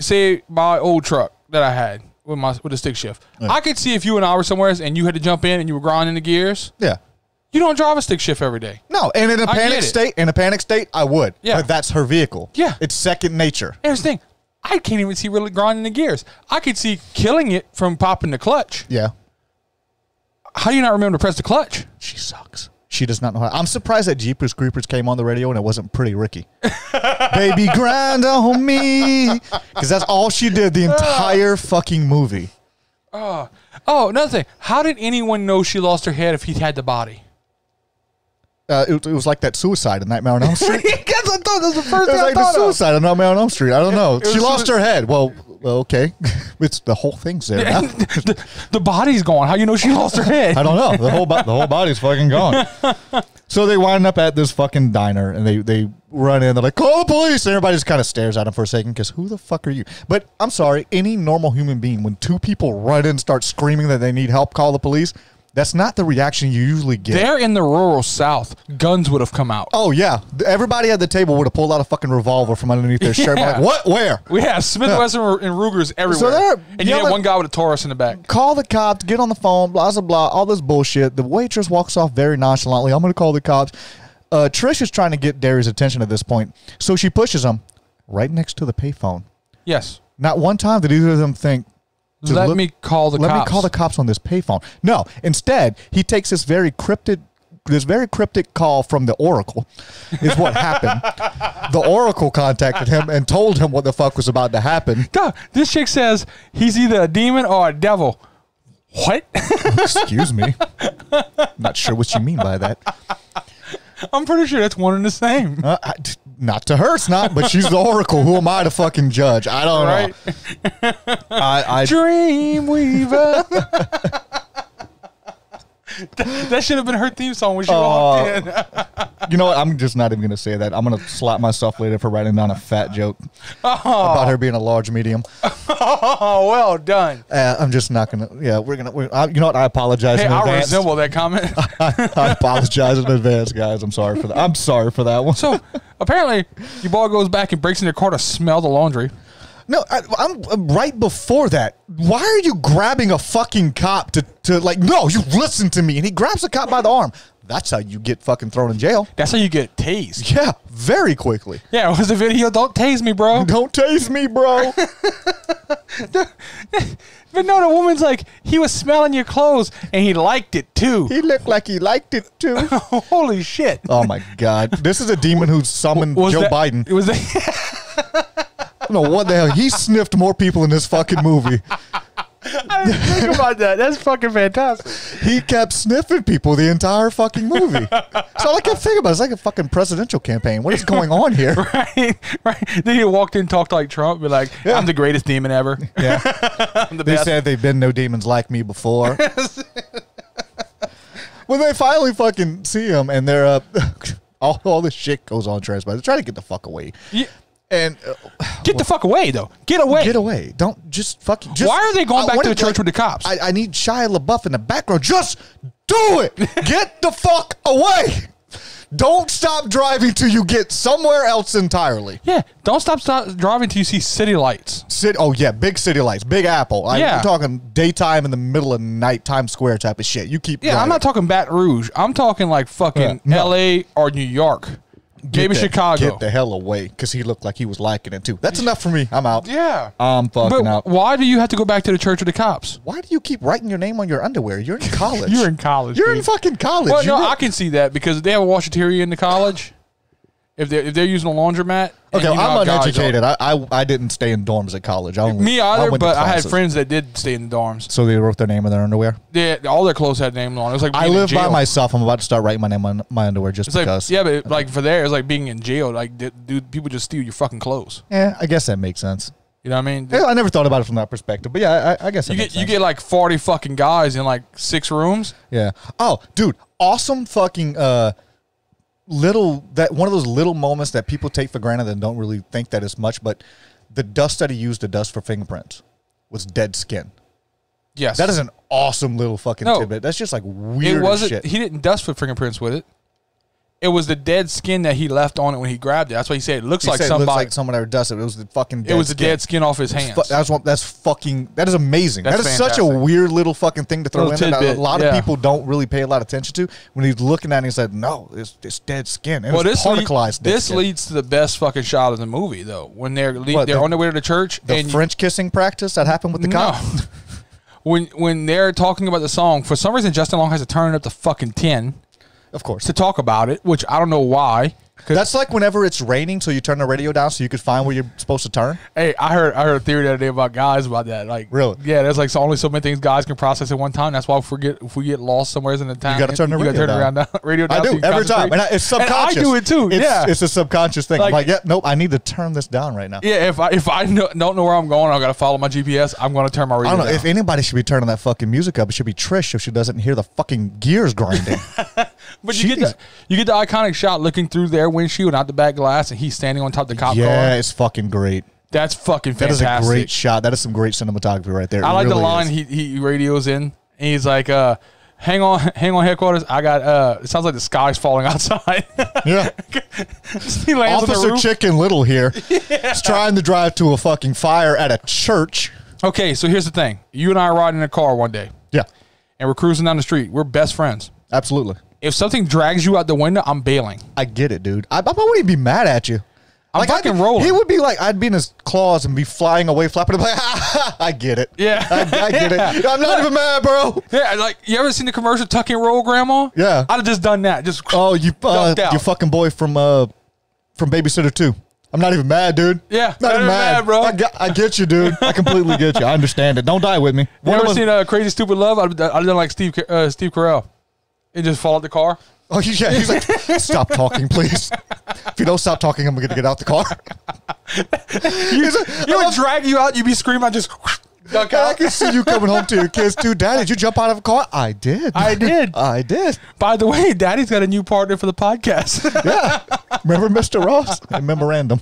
[SPEAKER 1] say my old truck that I had with my with the stick shift, I could see if you and I were somewhere and you had to jump in and you were grinding the gears,
[SPEAKER 2] Yeah.
[SPEAKER 1] You don't drive a stick shift every day.
[SPEAKER 2] No, and in a
[SPEAKER 1] I
[SPEAKER 2] panic
[SPEAKER 1] get it.
[SPEAKER 2] state, in a panic state, I would.
[SPEAKER 1] Yeah.
[SPEAKER 2] But that's her vehicle.
[SPEAKER 1] Yeah.
[SPEAKER 2] It's second nature.
[SPEAKER 1] Here's the thing. I can't even see really grinding the gears. I could see killing it from popping the clutch.
[SPEAKER 2] Yeah.
[SPEAKER 1] How do you not remember to press the clutch?
[SPEAKER 2] She sucks. She does not know how. I'm surprised that Jeepers Creepers came on the radio and it wasn't Pretty Ricky. [LAUGHS] Baby, grind on me. Because that's all she did the entire fucking movie.
[SPEAKER 1] Oh, oh, another thing. How did anyone know she lost her head if he had the body?
[SPEAKER 2] Uh, it, it was like that suicide in Nightmare on Elm [LAUGHS] Street.
[SPEAKER 1] Because I thought that was the
[SPEAKER 2] It
[SPEAKER 1] first
[SPEAKER 2] was like the suicide on Nightmare on Elm Street. I don't know.
[SPEAKER 1] It
[SPEAKER 2] She lost her head. Well, well, okay. [LAUGHS] it's the whole thing's there [LAUGHS]
[SPEAKER 1] the, the body's gone. How you know she lost her head?
[SPEAKER 2] I don't know. The whole the whole body's fucking gone. So they wind up at this fucking diner and they they run in. They're like, "Call the police!" And everybody just kind of stares at them for a second because who the fuck are you? But I'm sorry, any normal human being, when two people run in and start screaming that they need help, call the police. That's not the reaction you usually get.
[SPEAKER 1] They're in the rural south. Guns would have come out.
[SPEAKER 2] oh yeah, everybody at the table would have pulled out a fucking revolver from underneath their shirt. [LAUGHS]
[SPEAKER 1] Yeah.
[SPEAKER 2] Like, what? Where?
[SPEAKER 1] We have Smith Wesson and Rugers everywhere.
[SPEAKER 2] they're
[SPEAKER 1] and you had one guy with a Taurus in the back.
[SPEAKER 2] call the cops, get on the phone, blah, blah, blah, all this bullshit. The waitress walks off very nonchalantly. I'm going to call the cops. Uh, Trish is trying to get Derry's attention at this point. So she pushes him right next to the payphone.
[SPEAKER 1] Yes.
[SPEAKER 2] Not one time did either of them think,
[SPEAKER 1] Let
[SPEAKER 2] look-
[SPEAKER 1] me call the
[SPEAKER 2] let
[SPEAKER 1] cops.
[SPEAKER 2] me call the cops on this payphone. No, instead, he takes this very cryptic. This very cryptic call from the Oracle is what happened. The Oracle contacted him and told him what the fuck was about to happen.
[SPEAKER 1] Duh, this chick says he's either a demon or a devil. What? [LAUGHS]
[SPEAKER 2] Excuse me. Not sure what you mean by that.
[SPEAKER 1] I'm pretty sure that's one and the same.
[SPEAKER 2] Uh, I- not to her, it's not. But she's the oracle. Who am I to fucking judge? I don't
[SPEAKER 1] Right?
[SPEAKER 2] know. I, I
[SPEAKER 1] Dreamweaver. [LAUGHS] [LAUGHS] that, that should have been her theme song when she
[SPEAKER 2] Oh.
[SPEAKER 1] walked in. [LAUGHS]
[SPEAKER 2] you know what? I'm just not even gonna say that. I'm gonna slap myself later for writing down a fat joke about her being a large medium.
[SPEAKER 1] oh, [LAUGHS] well done.
[SPEAKER 2] Uh, I'm just not gonna. Yeah, we're gonna. We're, I, you know what? I apologize
[SPEAKER 1] Hey,
[SPEAKER 2] in
[SPEAKER 1] I
[SPEAKER 2] advance.
[SPEAKER 1] resemble that comment.
[SPEAKER 2] I apologize in advance, guys. I'm sorry for that. I'm sorry for that one.
[SPEAKER 1] so apparently, your boy goes back and breaks in their car to smell the laundry.
[SPEAKER 2] No, I, I'm uh, right before that. Why are you grabbing a fucking cop to, to like? No, you listen to me. And he grabs a cop by the arm. That's how you get fucking thrown in jail.
[SPEAKER 1] That's how you get tased.
[SPEAKER 2] Yeah, very quickly.
[SPEAKER 1] Yeah, it was a video. Don't tase me, bro. [LAUGHS]
[SPEAKER 2] Don't tase me, bro. [LAUGHS]
[SPEAKER 1] But no, the woman's like, he was smelling your clothes and he liked it too.
[SPEAKER 2] he looked like he liked it too. [LAUGHS]
[SPEAKER 1] Holy shit.
[SPEAKER 2] Oh my god, this is a demon who summoned
[SPEAKER 1] Was
[SPEAKER 2] Joe
[SPEAKER 1] that-
[SPEAKER 2] Biden.
[SPEAKER 1] It was
[SPEAKER 2] I don't know what the hell. He sniffed more people in this fucking movie.
[SPEAKER 1] I didn't think about that. That's fucking fantastic.
[SPEAKER 2] He kept sniffing people the entire fucking movie. So all I kept thinking about is like a fucking presidential campaign. What is going on here? [LAUGHS]
[SPEAKER 1] Right, right. Then he walked in, talked like Trump, be like,
[SPEAKER 2] Yeah.
[SPEAKER 1] "I'm the greatest demon ever.
[SPEAKER 2] Yeah. [LAUGHS]
[SPEAKER 1] I'm the
[SPEAKER 2] They
[SPEAKER 1] best."
[SPEAKER 2] said they've been no demons like me before. [LAUGHS] when they finally fucking see him and they're uh, all, all this shit goes on transpire. They're trying to get the fuck away.
[SPEAKER 1] Yeah.
[SPEAKER 2] And uh, [SIGHS]
[SPEAKER 1] Get the fuck away, though. Get away.
[SPEAKER 2] get away. Don't just fucking just
[SPEAKER 1] Why are they going back to the church
[SPEAKER 2] like,
[SPEAKER 1] with the cops?
[SPEAKER 2] I, I need Shia LaBeouf in the background. Just do it. [LAUGHS] get the fuck away. Don't stop driving till you get somewhere else entirely.
[SPEAKER 1] yeah, don't stop, stop driving till you see city lights.
[SPEAKER 2] City, oh yeah, big city lights, Big Apple. I,
[SPEAKER 1] Yeah.
[SPEAKER 2] We're talking daytime in the middle of night, Times Square type of shit. You keep.
[SPEAKER 1] Yeah, I'm not talking Baton Rouge. I'm talking like fucking
[SPEAKER 2] Yeah, no.
[SPEAKER 1] L.A. or New York, maybe Chicago.
[SPEAKER 2] Get the hell away, because he looked like he was liking it too. That's enough for me. I'm out.
[SPEAKER 1] yeah,
[SPEAKER 2] I'm fucking
[SPEAKER 1] but
[SPEAKER 2] out.
[SPEAKER 1] why do you have to go back to the church with the cops?
[SPEAKER 2] Why do you keep writing your name on your underwear? You're in [LAUGHS] college.
[SPEAKER 1] You're in college.
[SPEAKER 2] You're in fucking college.
[SPEAKER 1] Well, no,
[SPEAKER 2] You're-
[SPEAKER 1] I can see that because they have a washateria in the college. If they're if they're using a laundromat,
[SPEAKER 2] okay, I'm uneducated. I, I I didn't stay in dorms at college. I only,
[SPEAKER 1] Me either,
[SPEAKER 2] to
[SPEAKER 1] but I had friends that did stay in the dorms.
[SPEAKER 2] So they wrote their name in their underwear.
[SPEAKER 1] They, all their clothes had names on. it. Was like
[SPEAKER 2] I live by myself. I'm about to start writing my name on my underwear just
[SPEAKER 1] It's like
[SPEAKER 2] because.
[SPEAKER 1] yeah, but like for there, it's like being in jail. Like, dude, people just steal your fucking clothes.
[SPEAKER 2] Yeah, I guess that makes sense.
[SPEAKER 1] You know what I mean?
[SPEAKER 2] Yeah, I never thought about it from that perspective, but yeah, I, I guess
[SPEAKER 1] You get you get like forty fucking guys in like six rooms.
[SPEAKER 2] Yeah. Oh, dude, awesome fucking uh little that one of those little moments that people take for granted and don't really think that is much, but the dust that he used to dust for fingerprints was dead skin.
[SPEAKER 1] Yes,
[SPEAKER 2] That is an awesome little fucking
[SPEAKER 1] No.
[SPEAKER 2] tidbit. That's just like weird
[SPEAKER 1] It wasn't.
[SPEAKER 2] shit.
[SPEAKER 1] He didn't dust for fingerprints with it. It was the dead skin that he left on it when he grabbed it. That's why he said it looks
[SPEAKER 2] He
[SPEAKER 1] like
[SPEAKER 2] said it
[SPEAKER 1] somebody.
[SPEAKER 2] looks like someone ever does it. It was the fucking.
[SPEAKER 1] it was the
[SPEAKER 2] skin.
[SPEAKER 1] dead skin off his hands.
[SPEAKER 2] That's what. That's fucking. That is amazing.
[SPEAKER 1] That's
[SPEAKER 2] that is such a weird little fucking thing to throw
[SPEAKER 1] Little
[SPEAKER 2] in. That a lot of
[SPEAKER 1] yeah.
[SPEAKER 2] people don't really pay a lot of attention to. When he's looking at it, and he said, "No, it's, it's dead skin. It
[SPEAKER 1] well,
[SPEAKER 2] was
[SPEAKER 1] this
[SPEAKER 2] particleized dead
[SPEAKER 1] this
[SPEAKER 2] skin."
[SPEAKER 1] leads to the best fucking shot of the movie, though. When they're le-
[SPEAKER 2] What,
[SPEAKER 1] they're
[SPEAKER 2] the-
[SPEAKER 1] on their way to the church
[SPEAKER 2] the French kissing practice that happened with the
[SPEAKER 1] no.
[SPEAKER 2] cop. [LAUGHS]
[SPEAKER 1] when when they're talking about the song, for some reason Justin Long has to turn it up to fucking ten
[SPEAKER 2] Of course.
[SPEAKER 1] to talk about it, which I don't know why.
[SPEAKER 2] That's like whenever it's raining, so you turn the radio down so you could find where you're supposed to turn.
[SPEAKER 1] Hey, I heard I heard a theory the other day about guys about that. Like,
[SPEAKER 2] Really?
[SPEAKER 1] Yeah, there's like so only so many things guys can process at one time. That's why if we get if we get lost somewhere in the town, you
[SPEAKER 2] gotta turn the radio
[SPEAKER 1] turn
[SPEAKER 2] down.
[SPEAKER 1] around, [LAUGHS] radio down.
[SPEAKER 2] I do
[SPEAKER 1] can
[SPEAKER 2] every time, and I, it's subconscious.
[SPEAKER 1] And I do it too.
[SPEAKER 2] It's,
[SPEAKER 1] yeah,
[SPEAKER 2] it's a subconscious thing. I'm
[SPEAKER 1] Like-
[SPEAKER 2] like, yeah, nope. I need to turn this down right now.
[SPEAKER 1] yeah. If I if I know, don't know where I'm going, I gotta follow my GPS. I'm gonna turn my radio.
[SPEAKER 2] I don't know
[SPEAKER 1] down.
[SPEAKER 2] if anybody should be turning that fucking music up. It should be Trish, so she doesn't hear the fucking gears grinding. [LAUGHS]
[SPEAKER 1] But you get the you get the iconic shot looking through their windshield, not the back glass, and he's standing on top of the cop
[SPEAKER 2] yeah,
[SPEAKER 1] car.
[SPEAKER 2] it's fucking great.
[SPEAKER 1] That's fucking
[SPEAKER 2] That is
[SPEAKER 1] fantastic.
[SPEAKER 2] a great shot. That is some great cinematography right there.
[SPEAKER 1] I
[SPEAKER 2] It
[SPEAKER 1] like the line he he radios in. And he's like, uh, "Hang on, [LAUGHS] hang on, headquarters. I got. uh It sounds like the sky's falling [LAUGHS] outside."
[SPEAKER 2] yeah. [LAUGHS]
[SPEAKER 1] he lands on the
[SPEAKER 2] Officer. Chicken Little here. here is trying to drive to a fucking fire at a church.
[SPEAKER 1] Okay, so here's the thing: you and I are riding in a car one day,
[SPEAKER 2] Yeah,
[SPEAKER 1] and we're cruising down the street. We're best friends.
[SPEAKER 2] absolutely.
[SPEAKER 1] If something drags you out the window, I'm bailing.
[SPEAKER 2] I get it, dude. I, I wouldn't even be mad at you.
[SPEAKER 1] I'm
[SPEAKER 2] I'd
[SPEAKER 1] fucking rolling.
[SPEAKER 2] He would be like, I'd be in his claws and be flying away, flapping. [LAUGHS] Like, I get it.
[SPEAKER 1] Yeah.
[SPEAKER 2] I, I get it. [LAUGHS] I'm not even mad, bro.
[SPEAKER 1] Yeah, like you ever seen the commercial "Tuck and Roll, Grandma"?
[SPEAKER 2] Yeah.
[SPEAKER 1] I'd have just done that. Just
[SPEAKER 2] Oh, you, uh,
[SPEAKER 1] Ducked out.
[SPEAKER 2] you fucking boy from uh, from Babysitter Two. I'm not even mad, dude.
[SPEAKER 1] Yeah,
[SPEAKER 2] not even mad,
[SPEAKER 1] bro.
[SPEAKER 2] I, get- I get you, dude. I completely get you. I understand it. Don't die with me.
[SPEAKER 1] You
[SPEAKER 2] One
[SPEAKER 1] ever seen uh, Crazy Stupid Love? Have done like Steve uh, Steve Carell. And just fall out the car.
[SPEAKER 2] Oh yeah, he's like, stop talking, please. If you don't stop talking, I'm gonna get out the car. [LAUGHS]
[SPEAKER 1] You, you would oh. drag you out. You'd be screaming. I just duck
[SPEAKER 2] I can see you coming home to your kids too. Dad, did you jump out of a car? I did.
[SPEAKER 1] I did. [LAUGHS]
[SPEAKER 2] I did.
[SPEAKER 1] By the way, Daddy's got a new partner for the podcast.
[SPEAKER 2] Yeah. [LAUGHS] Remember Mr. Ross? A memorandum.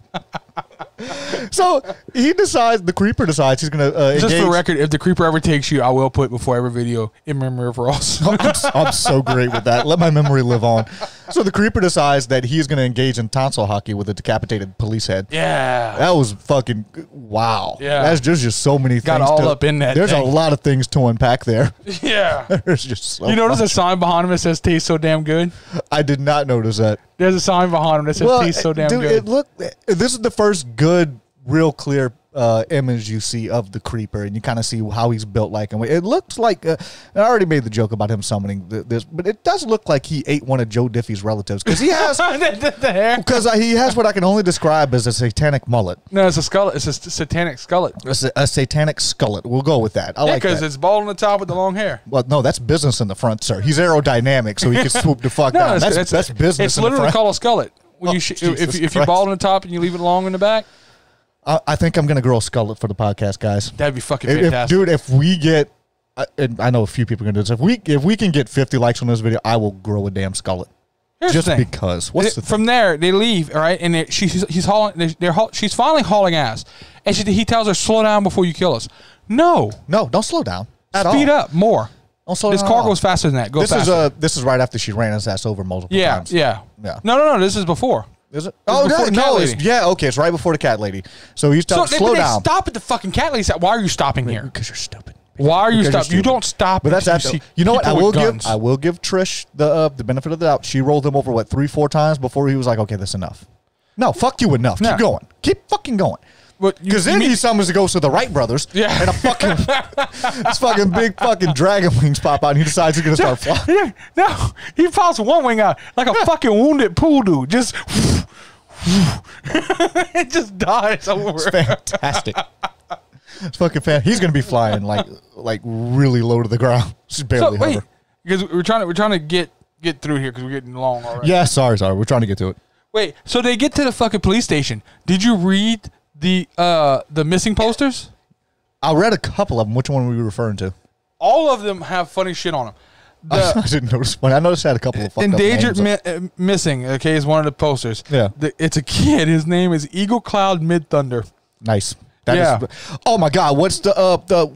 [SPEAKER 2] [LAUGHS] So he decides, the creeper decides he's going to uh,
[SPEAKER 1] Just
[SPEAKER 2] engage.
[SPEAKER 1] for record, if the creeper ever takes you, I will put before every video in memory of Ross. [LAUGHS]
[SPEAKER 2] I'm, s- I'm so great with that. Let my memory live on. So the creeper decides that he is going to engage in tonsil hockey with a decapitated police head.
[SPEAKER 1] yeah.
[SPEAKER 2] That was fucking wow.
[SPEAKER 1] Yeah.
[SPEAKER 2] That's just, just so many
[SPEAKER 1] Got
[SPEAKER 2] things.
[SPEAKER 1] all
[SPEAKER 2] to-
[SPEAKER 1] up in that
[SPEAKER 2] There's
[SPEAKER 1] thing.
[SPEAKER 2] a lot of things to unpack there. [LAUGHS]
[SPEAKER 1] Yeah.
[SPEAKER 2] There's just so
[SPEAKER 1] You notice a sign behind him that says tastes so damn good?
[SPEAKER 2] I did not notice that.
[SPEAKER 1] There's a sign behind him that says tastes so damn
[SPEAKER 2] dude,
[SPEAKER 1] good.
[SPEAKER 2] it looked. This is the first good, real clear uh, image you see of the creeper, and you kind of see how he's built like. And it looks like uh, I already made the joke about him summoning th- this, but it does look like he ate one of Joe Diffie's relatives because he has [LAUGHS]
[SPEAKER 1] the, the- hair.
[SPEAKER 2] because he has what I can only describe as a satanic mullet,
[SPEAKER 1] No, it's a skullet. It's a s- satanic skullet.
[SPEAKER 2] a, a satanic skullet. We'll go with that. I
[SPEAKER 1] Yeah,
[SPEAKER 2] like
[SPEAKER 1] because
[SPEAKER 2] that.
[SPEAKER 1] it's bald on the top with the long hair.
[SPEAKER 2] well, no, that's business in the front, sir. He's aerodynamic, so he can [LAUGHS] swoop the fuck down.
[SPEAKER 1] it's-
[SPEAKER 2] That's,
[SPEAKER 1] it's,
[SPEAKER 2] that's business.
[SPEAKER 1] It's
[SPEAKER 2] in the
[SPEAKER 1] literally
[SPEAKER 2] front.
[SPEAKER 1] called a skullet. When
[SPEAKER 2] Oh,
[SPEAKER 1] you sh- if if you bald on the top and you leave it long in the back,
[SPEAKER 2] I, I think I'm gonna grow a skullet for the podcast, guys.
[SPEAKER 1] that'd be fucking
[SPEAKER 2] If- if-
[SPEAKER 1] fantastic.
[SPEAKER 2] dude, if we get, I- and I know a few people are gonna do this. If we if we can get 50 likes on this video, I will grow a damn skullet.
[SPEAKER 1] Here's
[SPEAKER 2] just because. What's the
[SPEAKER 1] from there they leave, all right, and they, she's he's hauling. They're, they're haul, she's finally hauling ass, and she, he tells her slow down before you kill us. No,
[SPEAKER 2] No, don't slow down. At
[SPEAKER 1] speed
[SPEAKER 2] all.
[SPEAKER 1] up more.
[SPEAKER 2] Don't slow
[SPEAKER 1] This
[SPEAKER 2] down
[SPEAKER 1] car
[SPEAKER 2] at
[SPEAKER 1] goes faster than that. Go
[SPEAKER 2] This
[SPEAKER 1] faster.
[SPEAKER 2] is uh this is right after she ran his ass over multiple
[SPEAKER 1] yeah,
[SPEAKER 2] times.
[SPEAKER 1] yeah,
[SPEAKER 2] Yeah.
[SPEAKER 1] No, no, no. This is before.
[SPEAKER 2] Is it?
[SPEAKER 1] This
[SPEAKER 2] Oh
[SPEAKER 1] is
[SPEAKER 2] no,
[SPEAKER 1] before
[SPEAKER 2] no, it's, yeah. Okay, it's right before the cat lady. So he's
[SPEAKER 1] So
[SPEAKER 2] telling
[SPEAKER 1] they,
[SPEAKER 2] slow
[SPEAKER 1] they
[SPEAKER 2] down
[SPEAKER 1] stop at the fucking cat lady. Why are you stopping here?
[SPEAKER 2] because you're stupid.
[SPEAKER 1] Why are you stopping? You don't stop.
[SPEAKER 2] But that's
[SPEAKER 1] until
[SPEAKER 2] after,
[SPEAKER 1] see
[SPEAKER 2] you know what? I will give. I will give Trish the uh, the benefit of the doubt. She rolled him over what three four times before he was like, okay, that's enough. No, fuck you enough.
[SPEAKER 1] No.
[SPEAKER 2] Keep going. Keep fucking going. Because then
[SPEAKER 1] mean-
[SPEAKER 2] he summons the ghost of the Wright brothers.
[SPEAKER 1] Yeah.
[SPEAKER 2] And a fucking [LAUGHS] this fucking big fucking dragon wings pop out and he decides he's gonna start flying.
[SPEAKER 1] Yeah, no, he pops one wing out like a fucking wounded pool dude. Just [LAUGHS] it just dies over.
[SPEAKER 2] Fantastic. It's fucking fan. He's gonna be flying like like really low to the ground. Just
[SPEAKER 1] So
[SPEAKER 2] barely
[SPEAKER 1] wait,
[SPEAKER 2] hover.
[SPEAKER 1] because we're trying to we're trying to get get through here because we're getting long already.
[SPEAKER 2] Yeah, sorry, sorry. We're trying to get to it.
[SPEAKER 1] Wait, so they get to the fucking police station. Did you read the uh the missing posters?
[SPEAKER 2] I read a couple of them. Which one were you referring to?
[SPEAKER 1] All of them have funny shit on them. [LAUGHS]
[SPEAKER 2] I
[SPEAKER 1] The
[SPEAKER 2] didn't notice one. I noticed I had a couple of fucked up
[SPEAKER 1] endangered
[SPEAKER 2] names.
[SPEAKER 1] mi- uh, missing. Okay, is one of the posters.
[SPEAKER 2] Yeah.
[SPEAKER 1] The- it's a kid. His name is Eagle Cloud Mid Thunder.
[SPEAKER 2] Nice. That is-
[SPEAKER 1] Yeah.
[SPEAKER 2] oh my god, what's the uh the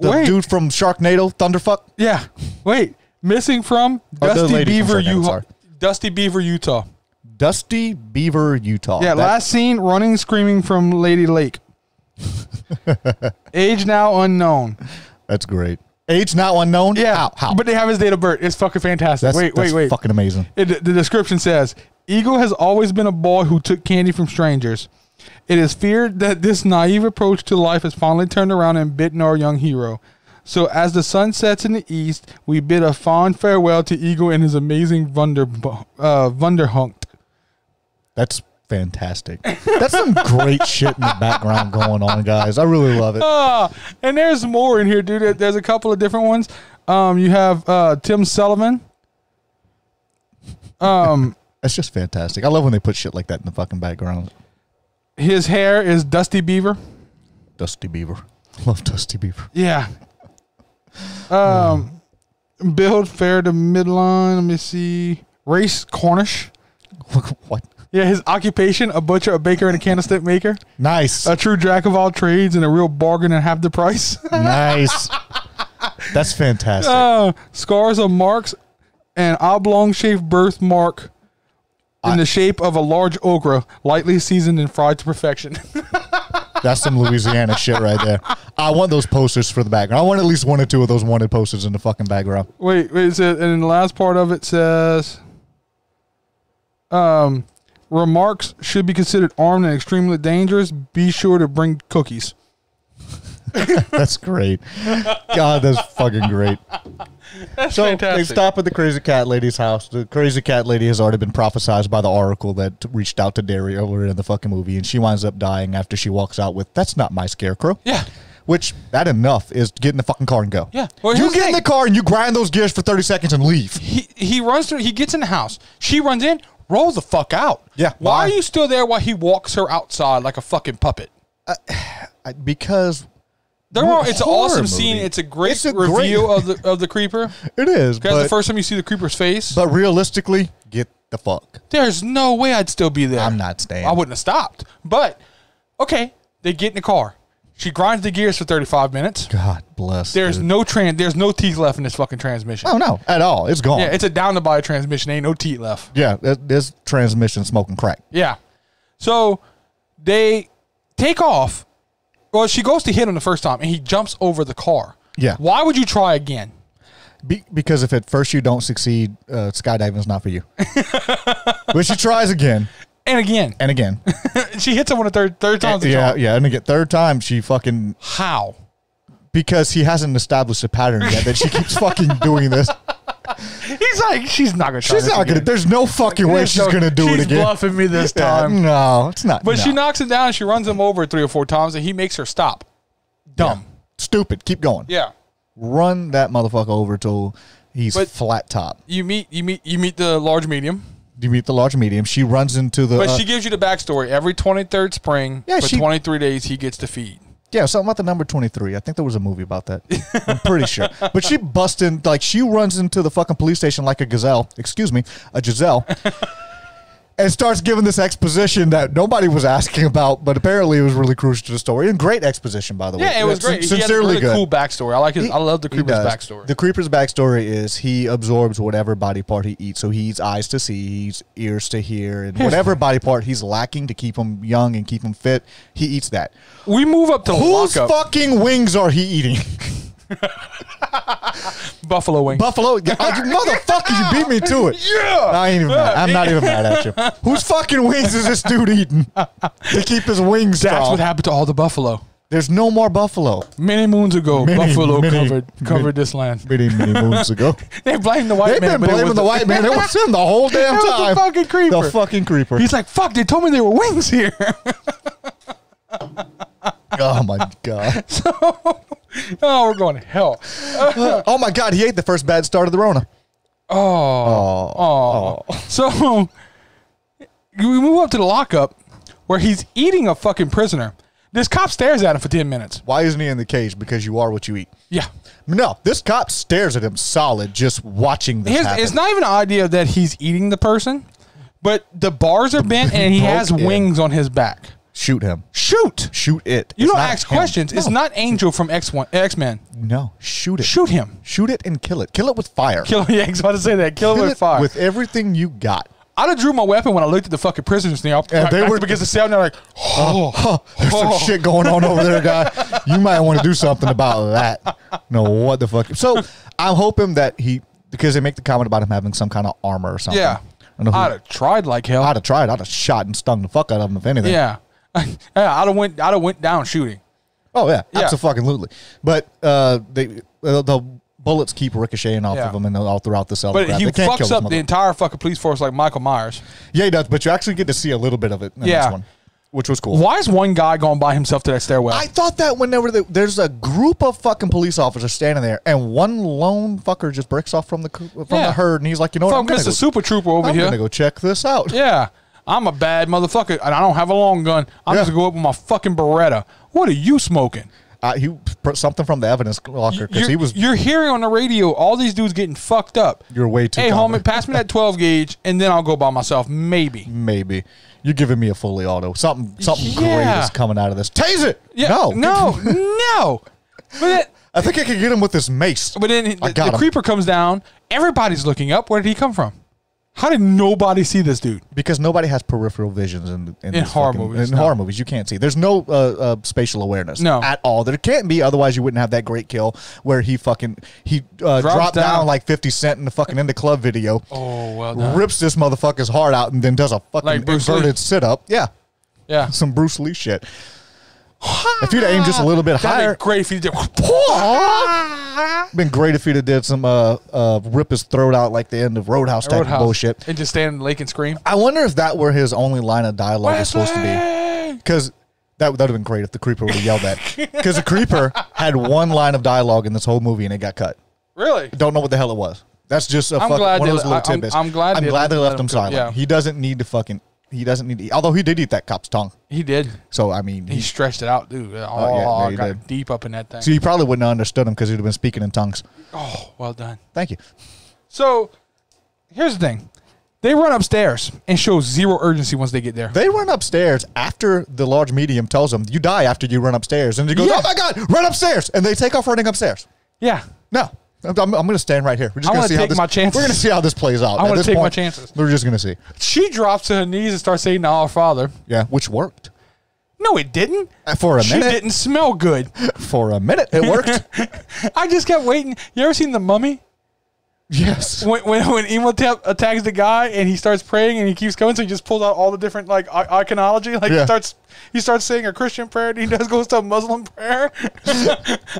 [SPEAKER 2] the
[SPEAKER 1] Wait.
[SPEAKER 2] dude from Sharknado, Thunderfuck?
[SPEAKER 1] Yeah. Wait. Missing from
[SPEAKER 2] Oh, the
[SPEAKER 1] Dusty
[SPEAKER 2] lady from
[SPEAKER 1] Beaver
[SPEAKER 2] Sharknado,
[SPEAKER 1] U
[SPEAKER 2] sorry.
[SPEAKER 1] Dusty Beaver, Utah.
[SPEAKER 2] Dusty Beaver, Utah.
[SPEAKER 3] Yeah,
[SPEAKER 2] That-
[SPEAKER 3] last seen running, screaming from Lady Lake. [LAUGHS] Age now unknown.
[SPEAKER 2] That's great. Age not unknown.
[SPEAKER 3] Yeah,
[SPEAKER 2] How? How?
[SPEAKER 3] But they have his date of birth. It's fucking fantastic.
[SPEAKER 2] that's,
[SPEAKER 3] wait,
[SPEAKER 2] that's
[SPEAKER 3] wait, wait.
[SPEAKER 2] Fucking amazing.
[SPEAKER 3] It, the description says Eagle has always been a boy who took candy from strangers. It is feared that this naive approach to life has finally turned around and bitten our young hero. So, as the sun sets in the east, we bid a fond farewell to Eagle and his amazing Wunder, uh.
[SPEAKER 2] That's fantastic. That's some great shit in the background going on, guys. I really love it.
[SPEAKER 1] Ah, and there's more in here, dude. There's a couple of different ones. Um, you have uh, Tim Sullivan. Um, [LAUGHS]
[SPEAKER 2] That's just fantastic. I love when they put shit like that in the fucking background.
[SPEAKER 1] his hair is Dusty Beaver.
[SPEAKER 2] Dusty Beaver. [LAUGHS] Love Dusty Beaver.
[SPEAKER 3] Yeah. Um, build fair to midline. Let me see. Race Cornish.
[SPEAKER 2] Look [LAUGHS] what?
[SPEAKER 1] Yeah, his occupation: a butcher, a baker, and a candlestick maker.
[SPEAKER 2] Nice.
[SPEAKER 1] A true jack of all trades and a real bargain at half the price. [LAUGHS]
[SPEAKER 2] nice. That's fantastic.
[SPEAKER 1] uh, scars of marks, an oblong-shaped birthmark in the shape of a large okra, lightly seasoned and fried to perfection. [LAUGHS]
[SPEAKER 2] That's some Louisiana shit right there. I want those posters for the background. I want at least one or two of those wanted posters in the fucking background.
[SPEAKER 1] wait, wait, it says, and the last part of it says, um, remarks should be considered armed and extremely dangerous. Be sure to bring cookies. [LAUGHS]
[SPEAKER 2] That's great. God, that's fucking great.
[SPEAKER 1] That's
[SPEAKER 2] So they stop at the crazy cat lady's house. The crazy cat lady has already been prophesized by the oracle that reached out to Derry earlier in the fucking movie, and she winds up dying after she walks out with, "That's not my scarecrow."
[SPEAKER 1] Yeah.
[SPEAKER 2] Which that enough is get in the fucking car and go.
[SPEAKER 1] Yeah. Well,
[SPEAKER 2] you
[SPEAKER 1] here's the
[SPEAKER 2] get in the car and you grind those gears for thirty seconds and leave.
[SPEAKER 1] he he runs through. He gets in the house. She runs in. Roll the fuck out.
[SPEAKER 2] Yeah,
[SPEAKER 1] Why,
[SPEAKER 2] why?
[SPEAKER 1] are you still there while he walks her outside like a fucking puppet?
[SPEAKER 2] Uh, [SIGHS] I- Because
[SPEAKER 1] They're it's an awesome
[SPEAKER 2] movie.
[SPEAKER 1] scene. It's a great
[SPEAKER 2] It's a
[SPEAKER 1] review
[SPEAKER 2] great-
[SPEAKER 1] of the of the creeper. [LAUGHS]
[SPEAKER 2] it is,
[SPEAKER 1] Because
[SPEAKER 2] but,
[SPEAKER 1] the first time you see the creeper's face,
[SPEAKER 2] but realistically, get the fuck.
[SPEAKER 1] there's no way I'd still be there.
[SPEAKER 2] I'm not staying.
[SPEAKER 1] I wouldn't have stopped. But okay, they get in the car. She grinds the gears for 35 minutes.
[SPEAKER 2] God bless.
[SPEAKER 1] There's
[SPEAKER 2] dude.
[SPEAKER 1] no tran. There's no teeth left in this fucking transmission.
[SPEAKER 2] Oh no, at all. It's gone.
[SPEAKER 1] Yeah, it's a down the body transmission. Ain't no teeth left.
[SPEAKER 2] yeah, there's transmission smoking crack.
[SPEAKER 1] Yeah. So they take off. Well, she goes to hit him the first time, and he jumps over the car.
[SPEAKER 2] Yeah.
[SPEAKER 1] Why would you try again?
[SPEAKER 2] Be- because if at first you don't succeed, uh, skydiving's not for you. [LAUGHS] but she tries again
[SPEAKER 1] And again,
[SPEAKER 2] and again. [LAUGHS]
[SPEAKER 1] she hits him on the third third time.
[SPEAKER 2] yeah, yeah, and again, third time she fucking
[SPEAKER 1] How?
[SPEAKER 2] because he hasn't established a pattern yet that she keeps fucking doing this. [LAUGHS]
[SPEAKER 1] He's like, she's not gonna. Try
[SPEAKER 2] She's not gonna. There's no fucking way
[SPEAKER 1] There's
[SPEAKER 2] she's
[SPEAKER 1] no-
[SPEAKER 2] gonna do it again.
[SPEAKER 1] bluffing me this
[SPEAKER 2] Yeah,
[SPEAKER 1] time.
[SPEAKER 2] no, it's not.
[SPEAKER 1] But she knocks him down. She runs him over three or four times, and he makes her stop. Dumb.
[SPEAKER 2] Stupid. Keep going.
[SPEAKER 1] Yeah.
[SPEAKER 2] Run that motherfucker over till he's
[SPEAKER 1] But-
[SPEAKER 2] flat top.
[SPEAKER 1] You meet you meet you meet the large medium,
[SPEAKER 2] You meet the large medium. She runs into the.
[SPEAKER 1] but
[SPEAKER 2] uh,
[SPEAKER 1] she gives you the backstory. Every twenty third spring
[SPEAKER 2] Yeah,
[SPEAKER 1] for
[SPEAKER 2] she-
[SPEAKER 1] twenty three days, he gets to feed.
[SPEAKER 2] Yeah, something about the number 23. I think there was a movie about that. I'm pretty sure. But she busts in, like, she runs into the fucking police station like a gazelle, excuse me, a Giselle, and starts giving this exposition that nobody was asking about, but apparently it was really crucial to the story. And great exposition, by the way.
[SPEAKER 1] Yeah, it was
[SPEAKER 2] Sin-
[SPEAKER 1] great. He
[SPEAKER 2] Sincerely
[SPEAKER 1] really
[SPEAKER 2] good.
[SPEAKER 1] cool backstory. I like his. I love the creeper's backstory.
[SPEAKER 2] The creeper's backstory is he absorbs whatever body part he eats. So he eats eyes to see, he eats ears to hear, and hmm. whatever body part he's lacking to keep him young and keep him fit, he eats that.
[SPEAKER 1] we move up to
[SPEAKER 2] Whose
[SPEAKER 1] lockup.
[SPEAKER 2] fucking wings are he eating? [LAUGHS] [LAUGHS]
[SPEAKER 1] Buffalo wing.
[SPEAKER 2] Buffalo, oh, you motherfucker, you beat me to it. [LAUGHS]
[SPEAKER 1] yeah.
[SPEAKER 2] I ain't even mad. I'm not even mad at you. [LAUGHS] Whose fucking wings is this dude eating to keep his wings
[SPEAKER 1] That's
[SPEAKER 2] strong?
[SPEAKER 1] what happened to all the buffalo.
[SPEAKER 2] There's no more buffalo.
[SPEAKER 1] Many moons ago,
[SPEAKER 2] Many,
[SPEAKER 1] buffalo
[SPEAKER 2] many,
[SPEAKER 1] covered covered
[SPEAKER 2] many-
[SPEAKER 1] this land.
[SPEAKER 2] Many, many moons ago.
[SPEAKER 1] They blame the white
[SPEAKER 2] They've
[SPEAKER 1] man.
[SPEAKER 2] been
[SPEAKER 1] but it
[SPEAKER 2] blaming
[SPEAKER 1] was
[SPEAKER 2] the white man. It was him the whole damn
[SPEAKER 1] It was the
[SPEAKER 2] time.
[SPEAKER 1] fucking creeper.
[SPEAKER 2] The fucking creeper.
[SPEAKER 1] He's like, "Fuck! They told me there were wings here."
[SPEAKER 2] oh my god. [LAUGHS]
[SPEAKER 1] oh, we're going to hell. [LAUGHS]
[SPEAKER 2] Oh my god. He ate the first bad start of the Rona.
[SPEAKER 1] Oh,
[SPEAKER 2] Oh.
[SPEAKER 1] oh. So [LAUGHS] we move up to the lockup where he's eating a fucking prisoner. This cop stares at him for ten minutes.
[SPEAKER 2] Why isn't he in the cage? Because you are what you eat.
[SPEAKER 1] Yeah.
[SPEAKER 2] No, this cop stares at him solid just watching this
[SPEAKER 1] Here's,
[SPEAKER 2] happen.
[SPEAKER 1] it's not even an idea that he's eating the person, but the bars are bent and he has
[SPEAKER 2] in.
[SPEAKER 1] wings on his back.
[SPEAKER 2] Shoot him.
[SPEAKER 1] Shoot.
[SPEAKER 2] Shoot it.
[SPEAKER 1] You
[SPEAKER 2] It's
[SPEAKER 1] don't
[SPEAKER 2] not
[SPEAKER 1] ask
[SPEAKER 2] him.
[SPEAKER 1] questions. It's
[SPEAKER 2] No.
[SPEAKER 1] not Angel from X One X Men.
[SPEAKER 2] No, shoot it.
[SPEAKER 1] Shoot him.
[SPEAKER 2] Shoot it and kill it. Kill it with fire.
[SPEAKER 1] Kill. [LAUGHS] Yeah, I was about to say that. Kill, him with fire.
[SPEAKER 2] with everything you got.
[SPEAKER 1] I'd have drew my weapon when I looked at the fucking prisoners near.
[SPEAKER 2] And they
[SPEAKER 1] they [LAUGHS]
[SPEAKER 2] were-
[SPEAKER 1] were against the cell. And they're like, [LAUGHS] oh,
[SPEAKER 2] Huh, there's some shit going on over there, guy. You might want to do something about that. No, what the fuck? So I'm hoping that he because they make the comment about him having some kind of armor or something.
[SPEAKER 1] yeah.
[SPEAKER 2] I don't know who-
[SPEAKER 1] I'd have tried like hell.
[SPEAKER 2] I'd have tried. I'd have shot and stung the fuck out of him if anything.
[SPEAKER 1] yeah. [LAUGHS] yeah. I'd have went. I'd have went down shooting.
[SPEAKER 2] Oh yeah,
[SPEAKER 1] Yeah.
[SPEAKER 2] absolutely. But uh, they uh, the bullets keep ricocheting off
[SPEAKER 1] Yeah.
[SPEAKER 2] of him and all throughout the cell.
[SPEAKER 1] But
[SPEAKER 2] crap.
[SPEAKER 1] he
[SPEAKER 2] They
[SPEAKER 1] fucks up the entire fucking police force like Michael Myers.
[SPEAKER 2] Yeah, he does. But you actually get to see a little bit of it in
[SPEAKER 1] Yeah.
[SPEAKER 2] this one, which was cool.
[SPEAKER 1] Why is one guy going by himself to that stairwell?
[SPEAKER 2] I thought that whenever the, there's a group of fucking police officers standing there, and one lone fucker just breaks off from the from
[SPEAKER 1] Yeah.
[SPEAKER 2] the herd, and he's like, you know what, I'm
[SPEAKER 1] Fuck Mr.
[SPEAKER 2] go,
[SPEAKER 1] Super Trooper over
[SPEAKER 2] I'm
[SPEAKER 1] here.
[SPEAKER 2] gonna go check this out.
[SPEAKER 1] Yeah. I'm a bad motherfucker and I don't have a long gun. I'm
[SPEAKER 2] Yeah.
[SPEAKER 1] just gonna go up with my fucking Beretta. What are you smoking?
[SPEAKER 2] Uh, he put something from the evidence locker because he was.
[SPEAKER 1] you're hearing on the radio all these dudes getting fucked up.
[SPEAKER 2] You're way too
[SPEAKER 1] Hey, homie, pass me that [LAUGHS] 12 gauge and then I'll go by myself. Maybe.
[SPEAKER 2] Maybe you're giving me a fully auto. Something something great is coming out of this. Tase it.
[SPEAKER 1] Yeah.
[SPEAKER 2] no,
[SPEAKER 1] No. [LAUGHS] no. But
[SPEAKER 2] I think I can get him with this mace.
[SPEAKER 1] but then the, the creeper comes down. Everybody's looking up. Where did he come from? How did nobody see this dude?
[SPEAKER 2] because nobody has peripheral visions in in,
[SPEAKER 1] In horror
[SPEAKER 2] fucking-
[SPEAKER 1] movies,
[SPEAKER 2] In
[SPEAKER 1] no.
[SPEAKER 2] horror movies, you can't see. There's no uh, uh, spatial awareness.
[SPEAKER 1] No.
[SPEAKER 2] at all. There can't be. Otherwise, you wouldn't have that great kill where he fucking he uh, dropped down.
[SPEAKER 1] down.
[SPEAKER 2] like Fifty Cent in the fucking in the club video.
[SPEAKER 1] Oh, well done.
[SPEAKER 2] rips this motherfucker's heart out and then does a fucking
[SPEAKER 1] Like
[SPEAKER 2] inverted sit up. Yeah,
[SPEAKER 1] Yeah.
[SPEAKER 2] some Bruce Lee shit. If you'd aimed just a little bit
[SPEAKER 1] That'd
[SPEAKER 2] higher,
[SPEAKER 1] be great if he did.
[SPEAKER 2] been great if he'd have did some uh, uh, rip his throat out like the end of Roadhouse type of bullshit.
[SPEAKER 1] And just stand in the lake and scream.
[SPEAKER 2] I wonder if that were his only line of dialogue was supposed to be. Because that would have been great if the creeper would have yelled that. [LAUGHS] Because the creeper had one line of dialogue in this whole movie and it got cut.
[SPEAKER 1] Really?
[SPEAKER 2] Don't know what the hell it was. That's just a
[SPEAKER 1] I'm
[SPEAKER 2] fucking,
[SPEAKER 1] glad
[SPEAKER 2] one of those little
[SPEAKER 1] I- I'm-
[SPEAKER 2] tidbits.
[SPEAKER 1] I'm glad
[SPEAKER 2] I'm
[SPEAKER 1] they
[SPEAKER 2] glad
[SPEAKER 1] let-
[SPEAKER 2] they left
[SPEAKER 1] him
[SPEAKER 2] him silent.
[SPEAKER 1] yeah.
[SPEAKER 2] He doesn't need to fucking. He doesn't need to. eat- Although he did eat that cop's tongue.
[SPEAKER 1] He did.
[SPEAKER 2] So I mean,
[SPEAKER 1] He
[SPEAKER 2] he,
[SPEAKER 1] stretched it out, dude. Oh,
[SPEAKER 2] yeah, yeah, he
[SPEAKER 1] got
[SPEAKER 2] did.
[SPEAKER 1] deep up in that thing.
[SPEAKER 2] so you probably wouldn't have understood him because he'd have been speaking in tongues.
[SPEAKER 1] oh, well done.
[SPEAKER 2] Thank you.
[SPEAKER 1] So, here's the thing. They run upstairs and show zero urgency once they get there.
[SPEAKER 2] They run upstairs after the large medium tells them you die after you run upstairs, and he goes,
[SPEAKER 1] Yeah.
[SPEAKER 2] "Oh my god, run upstairs!" And they take off running upstairs.
[SPEAKER 1] yeah.
[SPEAKER 2] No, I'm, I'm, going to stand right here. We're just going to see how this.
[SPEAKER 1] my [LAUGHS] chances.
[SPEAKER 2] We're going to see how this plays out.
[SPEAKER 1] I
[SPEAKER 2] At
[SPEAKER 1] wanna
[SPEAKER 2] this
[SPEAKER 1] take my
[SPEAKER 2] point,
[SPEAKER 1] chances.
[SPEAKER 2] We're just going to see.
[SPEAKER 1] She drops to her knees and starts saying, Our Father.
[SPEAKER 2] Yeah, which worked
[SPEAKER 1] No, it didn't.
[SPEAKER 2] Uh, for a
[SPEAKER 1] She
[SPEAKER 2] minute.
[SPEAKER 1] She didn't smell good. [LAUGHS]
[SPEAKER 2] For a minute, it worked. [LAUGHS]
[SPEAKER 1] I just kept waiting. You ever seen The Mummy?
[SPEAKER 2] Yes. [LAUGHS]
[SPEAKER 1] When when, when Imhotep attacks the guy and he starts praying and he keeps going, so he just pulls out all the different like i- iconology. Like
[SPEAKER 2] Yeah.
[SPEAKER 1] he starts he starts saying a Christian prayer and he does goes to a Muslim prayer. [LAUGHS]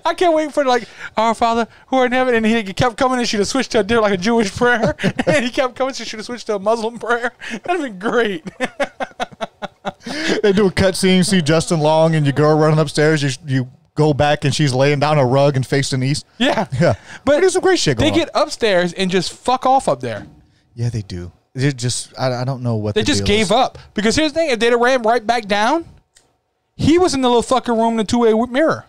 [SPEAKER 1] I can't wait for like Our Father who art in heaven, and he kept coming and she'd have switched to a different, like a Jewish prayer, [LAUGHS] and he kept coming, so she should have switched to a Muslim prayer. That'd been great.
[SPEAKER 2] They do a cutscene, see Justin Long and your girl running upstairs. You you go back and she's laying down a rug and facing east.
[SPEAKER 1] yeah, [LAUGHS]
[SPEAKER 2] Yeah,
[SPEAKER 1] But
[SPEAKER 2] there's some great shit
[SPEAKER 1] They
[SPEAKER 2] going on.
[SPEAKER 1] get upstairs and just fuck off up there.
[SPEAKER 2] Yeah, they do. They just I, I don't know what
[SPEAKER 1] They
[SPEAKER 2] the
[SPEAKER 1] just gave
[SPEAKER 2] is.
[SPEAKER 1] up because here's the thing: if they'd have ran right back down, he was in the little fucking room in the two way mirror.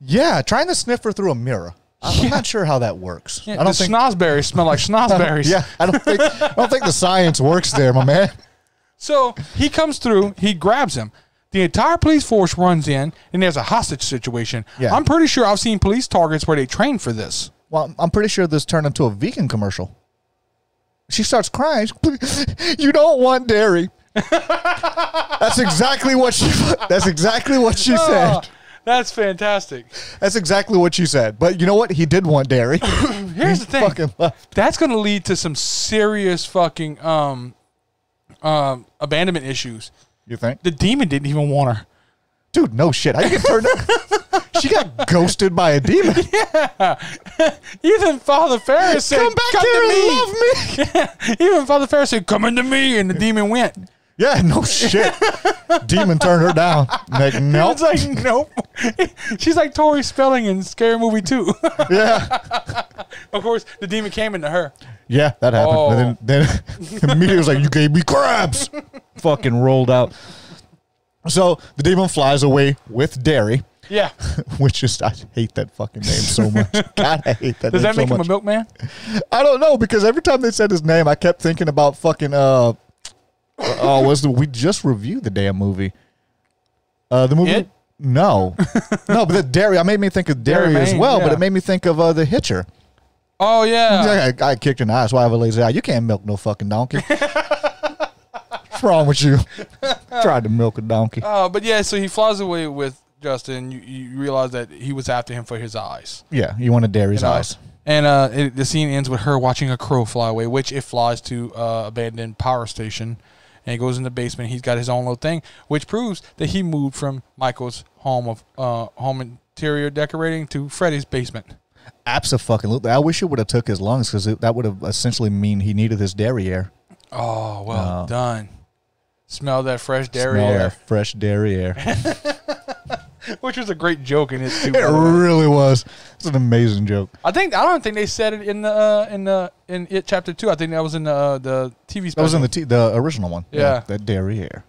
[SPEAKER 2] Yeah, trying to sniff her through a mirror. I'm not sure how that works.
[SPEAKER 1] Yeah,
[SPEAKER 2] I don't
[SPEAKER 1] the
[SPEAKER 2] think.
[SPEAKER 1] snozberries smell like [LAUGHS] snozberries.
[SPEAKER 2] Yeah, I don't think I don't think the science works there, my man.
[SPEAKER 1] So he comes through, he grabs him. The entire police force runs in, and there's a hostage situation.
[SPEAKER 2] Yeah.
[SPEAKER 1] I'm pretty sure I've seen police targets where they train for this.
[SPEAKER 2] Well, I'm pretty sure this turned into a vegan commercial. She starts crying. [LAUGHS] You don't want dairy. [LAUGHS] that's exactly what she. That's exactly what she
[SPEAKER 1] Ah,
[SPEAKER 2] said.
[SPEAKER 1] that's fantastic.
[SPEAKER 2] That's exactly what she said. But you know what? He did want dairy. [COUGHS]
[SPEAKER 1] Here's the thing. That's going to lead to some serious fucking um, um, abandonment issues.
[SPEAKER 2] You think,
[SPEAKER 1] The demon didn't even want her.
[SPEAKER 2] dude? No shit. You get turned? [LAUGHS] [LAUGHS] she got ghosted by a demon. [LAUGHS]
[SPEAKER 1] Even Father Ferris said,
[SPEAKER 2] Come back
[SPEAKER 1] "Come
[SPEAKER 2] here
[SPEAKER 1] to
[SPEAKER 2] and
[SPEAKER 1] me."
[SPEAKER 2] love me.
[SPEAKER 1] Even Father Ferris said, "Come into me," and the demon went.
[SPEAKER 2] Yeah, no shit. demon turned her down. Like nope.
[SPEAKER 1] It's like, nope. She's like Tori Spelling in Scary Movie 2.
[SPEAKER 2] Yeah,
[SPEAKER 1] of course, the demon came into her.
[SPEAKER 2] Yeah, that happened.
[SPEAKER 1] Oh.
[SPEAKER 2] And then, then [LAUGHS] immediately was like, "You gave me crabs." [LAUGHS] Fucking rolled out. So the demon flies away with dairy,
[SPEAKER 1] Yeah. [LAUGHS]
[SPEAKER 2] which is I hate that fucking name so much. God, I hate that.
[SPEAKER 1] Does
[SPEAKER 2] name
[SPEAKER 1] that make
[SPEAKER 2] so
[SPEAKER 1] him
[SPEAKER 2] much.
[SPEAKER 1] a milkman?
[SPEAKER 2] I don't know because every time they said his name, I kept thinking about fucking uh oh, was the we just reviewed the damn movie. Uh, the movie.
[SPEAKER 1] It?
[SPEAKER 2] No, no, but the dairy. I made me think of dairy,
[SPEAKER 1] Dairy
[SPEAKER 2] as well, but it made me think of uh, the Hitcher.
[SPEAKER 1] Oh yeah.
[SPEAKER 2] I, I kicked in the eye. That's why I have a lazy eye. You can't milk no fucking donkey. [LAUGHS] What's wrong with you? [LAUGHS] Tried to milk a donkey.
[SPEAKER 1] Uh, but yeah, so he flies away with Justin. You, you realize that he was after him for his eyes.
[SPEAKER 2] Yeah, you want a dairy's
[SPEAKER 1] You know?
[SPEAKER 2] eyes.
[SPEAKER 1] And uh, it, the scene ends with her watching a crow fly away, which it flies to uh, abandoned power station, and he goes in the basement. He's got his own little thing, which proves that he moved from Michael's home of uh, home interior decorating to Freddy's basement.
[SPEAKER 2] Absolutely. I wish it would have took his lungs because that would have essentially mean he needed his dairy air.
[SPEAKER 1] Oh, well
[SPEAKER 2] No.
[SPEAKER 1] done. Smell that fresh dairy
[SPEAKER 2] Smell
[SPEAKER 1] air,
[SPEAKER 2] that fresh dairy [LAUGHS] air.
[SPEAKER 1] which was a great joke in it too.
[SPEAKER 2] it
[SPEAKER 1] by the way.
[SPEAKER 2] really was. It's an amazing joke.
[SPEAKER 1] I think I don't think they said it in the uh, in the in it chapter two. I think that was in the uh, the TV special.
[SPEAKER 2] That was in the t- the original one.
[SPEAKER 1] Yeah.
[SPEAKER 2] that dairy air.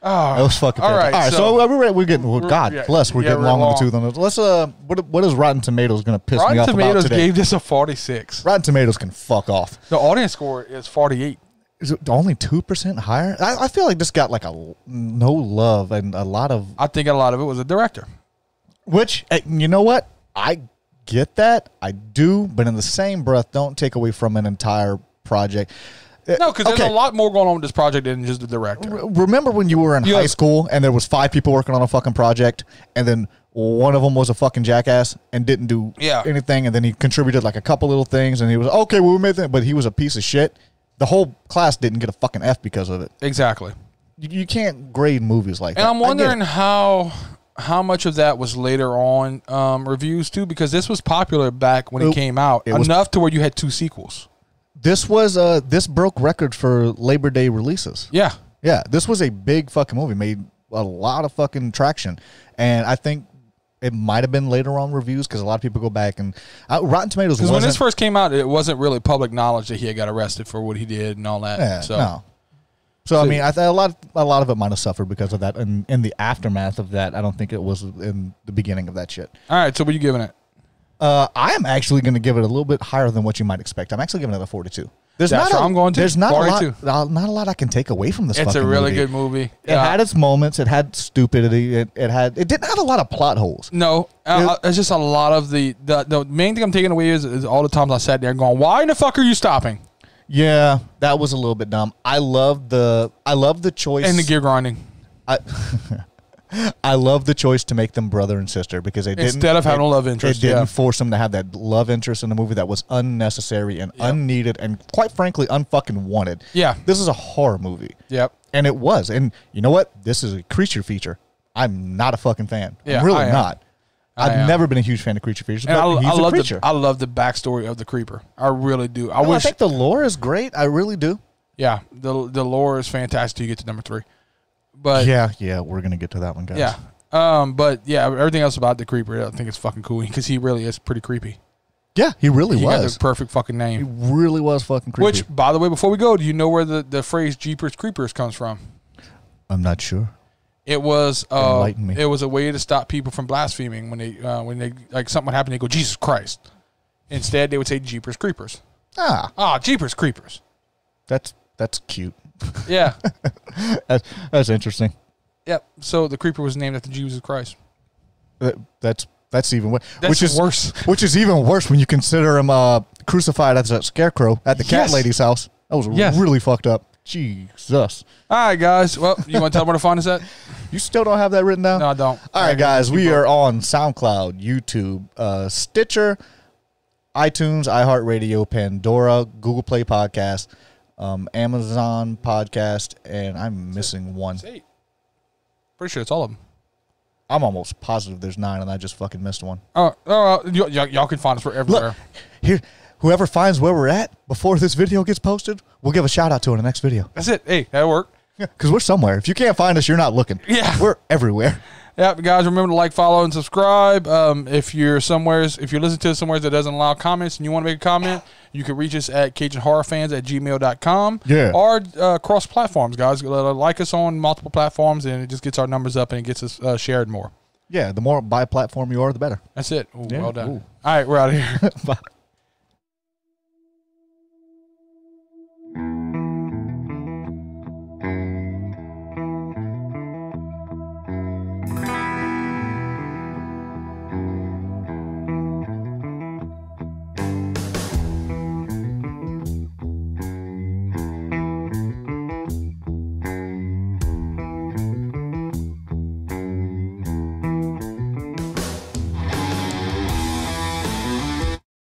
[SPEAKER 1] Oh,
[SPEAKER 2] That was fucking.
[SPEAKER 1] All
[SPEAKER 2] fantastic.
[SPEAKER 1] right,
[SPEAKER 2] all right. So,
[SPEAKER 1] so-
[SPEAKER 2] we're we're getting. Well,
[SPEAKER 1] We're-
[SPEAKER 2] God
[SPEAKER 1] yeah,
[SPEAKER 2] bless. We're
[SPEAKER 1] yeah,
[SPEAKER 2] getting
[SPEAKER 1] we're
[SPEAKER 2] long in the
[SPEAKER 1] long.
[SPEAKER 2] tooth on this. Let's uh, what what is Rotten Tomatoes going to piss me
[SPEAKER 1] Rotten
[SPEAKER 2] off
[SPEAKER 1] Tomatoes
[SPEAKER 2] about today?
[SPEAKER 1] gave this a forty six.
[SPEAKER 2] Rotten Tomatoes can fuck off.
[SPEAKER 1] The audience score is forty eight.
[SPEAKER 2] Is it only two percent higher? I, I feel like this got like a no love and a lot of
[SPEAKER 1] I think a lot of it was a director.
[SPEAKER 2] which you know what I get that I do, but in the same breath, don't take away from an entire project. Eh,
[SPEAKER 1] No, because there's
[SPEAKER 2] okay.
[SPEAKER 1] a lot more going on with this project than just the director.
[SPEAKER 2] R- Remember when you were in
[SPEAKER 1] You
[SPEAKER 2] high
[SPEAKER 1] have-
[SPEAKER 2] school and there was five people working on a fucking project, and then one of them was a fucking jackass and didn't do
[SPEAKER 1] Yeah.
[SPEAKER 2] anything, and then he contributed like a couple little things, and he was okay. Well, we made that, but he was a piece of shit. The whole class didn't get a fucking F because of it.
[SPEAKER 1] Exactly.
[SPEAKER 2] You, you can't grade movies like
[SPEAKER 1] And
[SPEAKER 2] that.
[SPEAKER 1] And I'm
[SPEAKER 2] I get it.
[SPEAKER 1] wondering how how much of that was later on um, reviews too, because this was popular back when it,
[SPEAKER 2] It-
[SPEAKER 1] came out
[SPEAKER 2] it was-
[SPEAKER 1] enough to where you had two sequels.
[SPEAKER 2] This was uh this broke record for Labor Day releases.
[SPEAKER 1] Yeah.
[SPEAKER 2] Yeah, this was a big fucking movie. Made a lot of fucking traction, and I think it might have been later on reviews because a lot of people go back and uh, Rotten Tomatoes.
[SPEAKER 1] Because when this first came out, it wasn't really public knowledge that he had got arrested for what he did and all that.
[SPEAKER 2] yeah,
[SPEAKER 1] so
[SPEAKER 2] no. So, I mean, I th- a lot a lot of it might have suffered because of that, and in the aftermath of that, I don't think it was in the beginning of that shit.
[SPEAKER 1] all right, so what are you giving it?
[SPEAKER 2] Uh, I am actually going to give it a little bit higher than what you might expect. I'm actually giving it a 42. There's
[SPEAKER 1] That's
[SPEAKER 2] not a,
[SPEAKER 1] I'm going to.
[SPEAKER 2] There's not a lot. uh, Not a lot I can take away from this.
[SPEAKER 1] It's a really
[SPEAKER 2] movie.
[SPEAKER 1] good movie.
[SPEAKER 2] It had its moments. It had stupidity. It, it had. It didn't have a lot of plot holes.
[SPEAKER 1] No, uh, it's just a lot of the, the the main thing I'm taking away is, is all the times I sat there going, "Why in the fuck are you stopping?"
[SPEAKER 2] Yeah, that was a little bit dumb. I love the. I love the choice.
[SPEAKER 1] And the gear grinding
[SPEAKER 2] I, [LAUGHS] I love the choice to make them brother and sister because they didn't
[SPEAKER 1] instead of having
[SPEAKER 2] it,
[SPEAKER 1] a love interest.
[SPEAKER 2] It didn't
[SPEAKER 1] Yeah,
[SPEAKER 2] force them to have that love interest in the movie that was unnecessary and
[SPEAKER 1] Yep.
[SPEAKER 2] unneeded and quite frankly unfucking wanted.
[SPEAKER 1] yeah,
[SPEAKER 2] This is a horror movie,
[SPEAKER 1] yep.
[SPEAKER 2] and it was. And you know what? This is a creature feature. I'm not a fucking fan.
[SPEAKER 1] Yeah,
[SPEAKER 2] I'm really not.
[SPEAKER 1] I
[SPEAKER 2] I've never been a huge fan of creature features,
[SPEAKER 1] I,
[SPEAKER 2] he's
[SPEAKER 1] I
[SPEAKER 2] a
[SPEAKER 1] love
[SPEAKER 2] creature.
[SPEAKER 1] the I love the backstory of the creeper. I really do. I
[SPEAKER 2] No, I think the lore is great. I really do.
[SPEAKER 1] yeah, the the lore is fantastic. You get to number three, but
[SPEAKER 2] yeah, yeah, we're gonna get to that one, guys.
[SPEAKER 1] yeah, um, but yeah, everything else about the creeper, I think it's fucking cool because he really is pretty creepy.
[SPEAKER 2] yeah, he really
[SPEAKER 1] he got
[SPEAKER 2] was.
[SPEAKER 1] the perfect fucking name.
[SPEAKER 2] He really was fucking creepy.
[SPEAKER 1] Which, by the way, before we go, do you know where the, the phrase "Jeepers Creepers" comes from?
[SPEAKER 2] I'm not sure.
[SPEAKER 1] It was uh, it was a way to stop people from blaspheming when they uh, when they like something would happen. They go Jesus Christ. Instead, they would say Jeepers Creepers.
[SPEAKER 2] Ah,
[SPEAKER 1] Ah, Jeepers Creepers.
[SPEAKER 2] that's that's cute. [LAUGHS]
[SPEAKER 1] Yeah,
[SPEAKER 2] That's, that's interesting.
[SPEAKER 1] yep. So the creeper was named after Jesus Christ.
[SPEAKER 2] That, that's that's even worse.
[SPEAKER 1] That's
[SPEAKER 2] Which is
[SPEAKER 1] worse. [LAUGHS]
[SPEAKER 2] Which is even worse when you consider him uh, crucified as a scarecrow at the cat lady's house. That was
[SPEAKER 1] Yes.
[SPEAKER 2] really fucked up. Jesus.
[SPEAKER 1] All right, guys. Well, you want to tell them where to find us at? [LAUGHS]
[SPEAKER 2] You still don't have that written down?
[SPEAKER 1] No, I don't.
[SPEAKER 2] All right, guys, we are on SoundCloud, YouTube, uh, Stitcher, iTunes, iHeartRadio, Pandora, Google Play Podcast, um, Amazon Podcast, and I'm missing one.
[SPEAKER 1] Eight. Pretty sure it's all of them.
[SPEAKER 2] I'm almost positive there's nine, and I just fucking missed one.
[SPEAKER 1] Oh, oh, y- y- y'all can find us wherever.
[SPEAKER 2] Look, here, whoever finds where we're at before this video gets posted, we'll give a shout out to in the next video.
[SPEAKER 1] That's it. Hey, that worked. work.
[SPEAKER 2] Because we're somewhere. If you can't find us, you're not looking.
[SPEAKER 1] Yeah.
[SPEAKER 2] We're everywhere.
[SPEAKER 1] Yeah, guys, remember to like, follow, and subscribe. Um, if you're somewheres, if you're listening to us somewhere that doesn't allow comments and you want to make a comment, you can reach us at CajunHorrorFans at gmail.com.
[SPEAKER 2] Yeah.
[SPEAKER 1] Or uh, cross platforms, guys. Uh, Like us on multiple platforms, and it just gets our numbers up and it gets us uh, shared more.
[SPEAKER 2] Yeah, the more by platform you are, the better.
[SPEAKER 1] That's it. Ooh,
[SPEAKER 2] Yeah,
[SPEAKER 1] well done.
[SPEAKER 2] ooh.
[SPEAKER 1] All right, we're out of here.
[SPEAKER 2] Bye. [LAUGHS] [LAUGHS]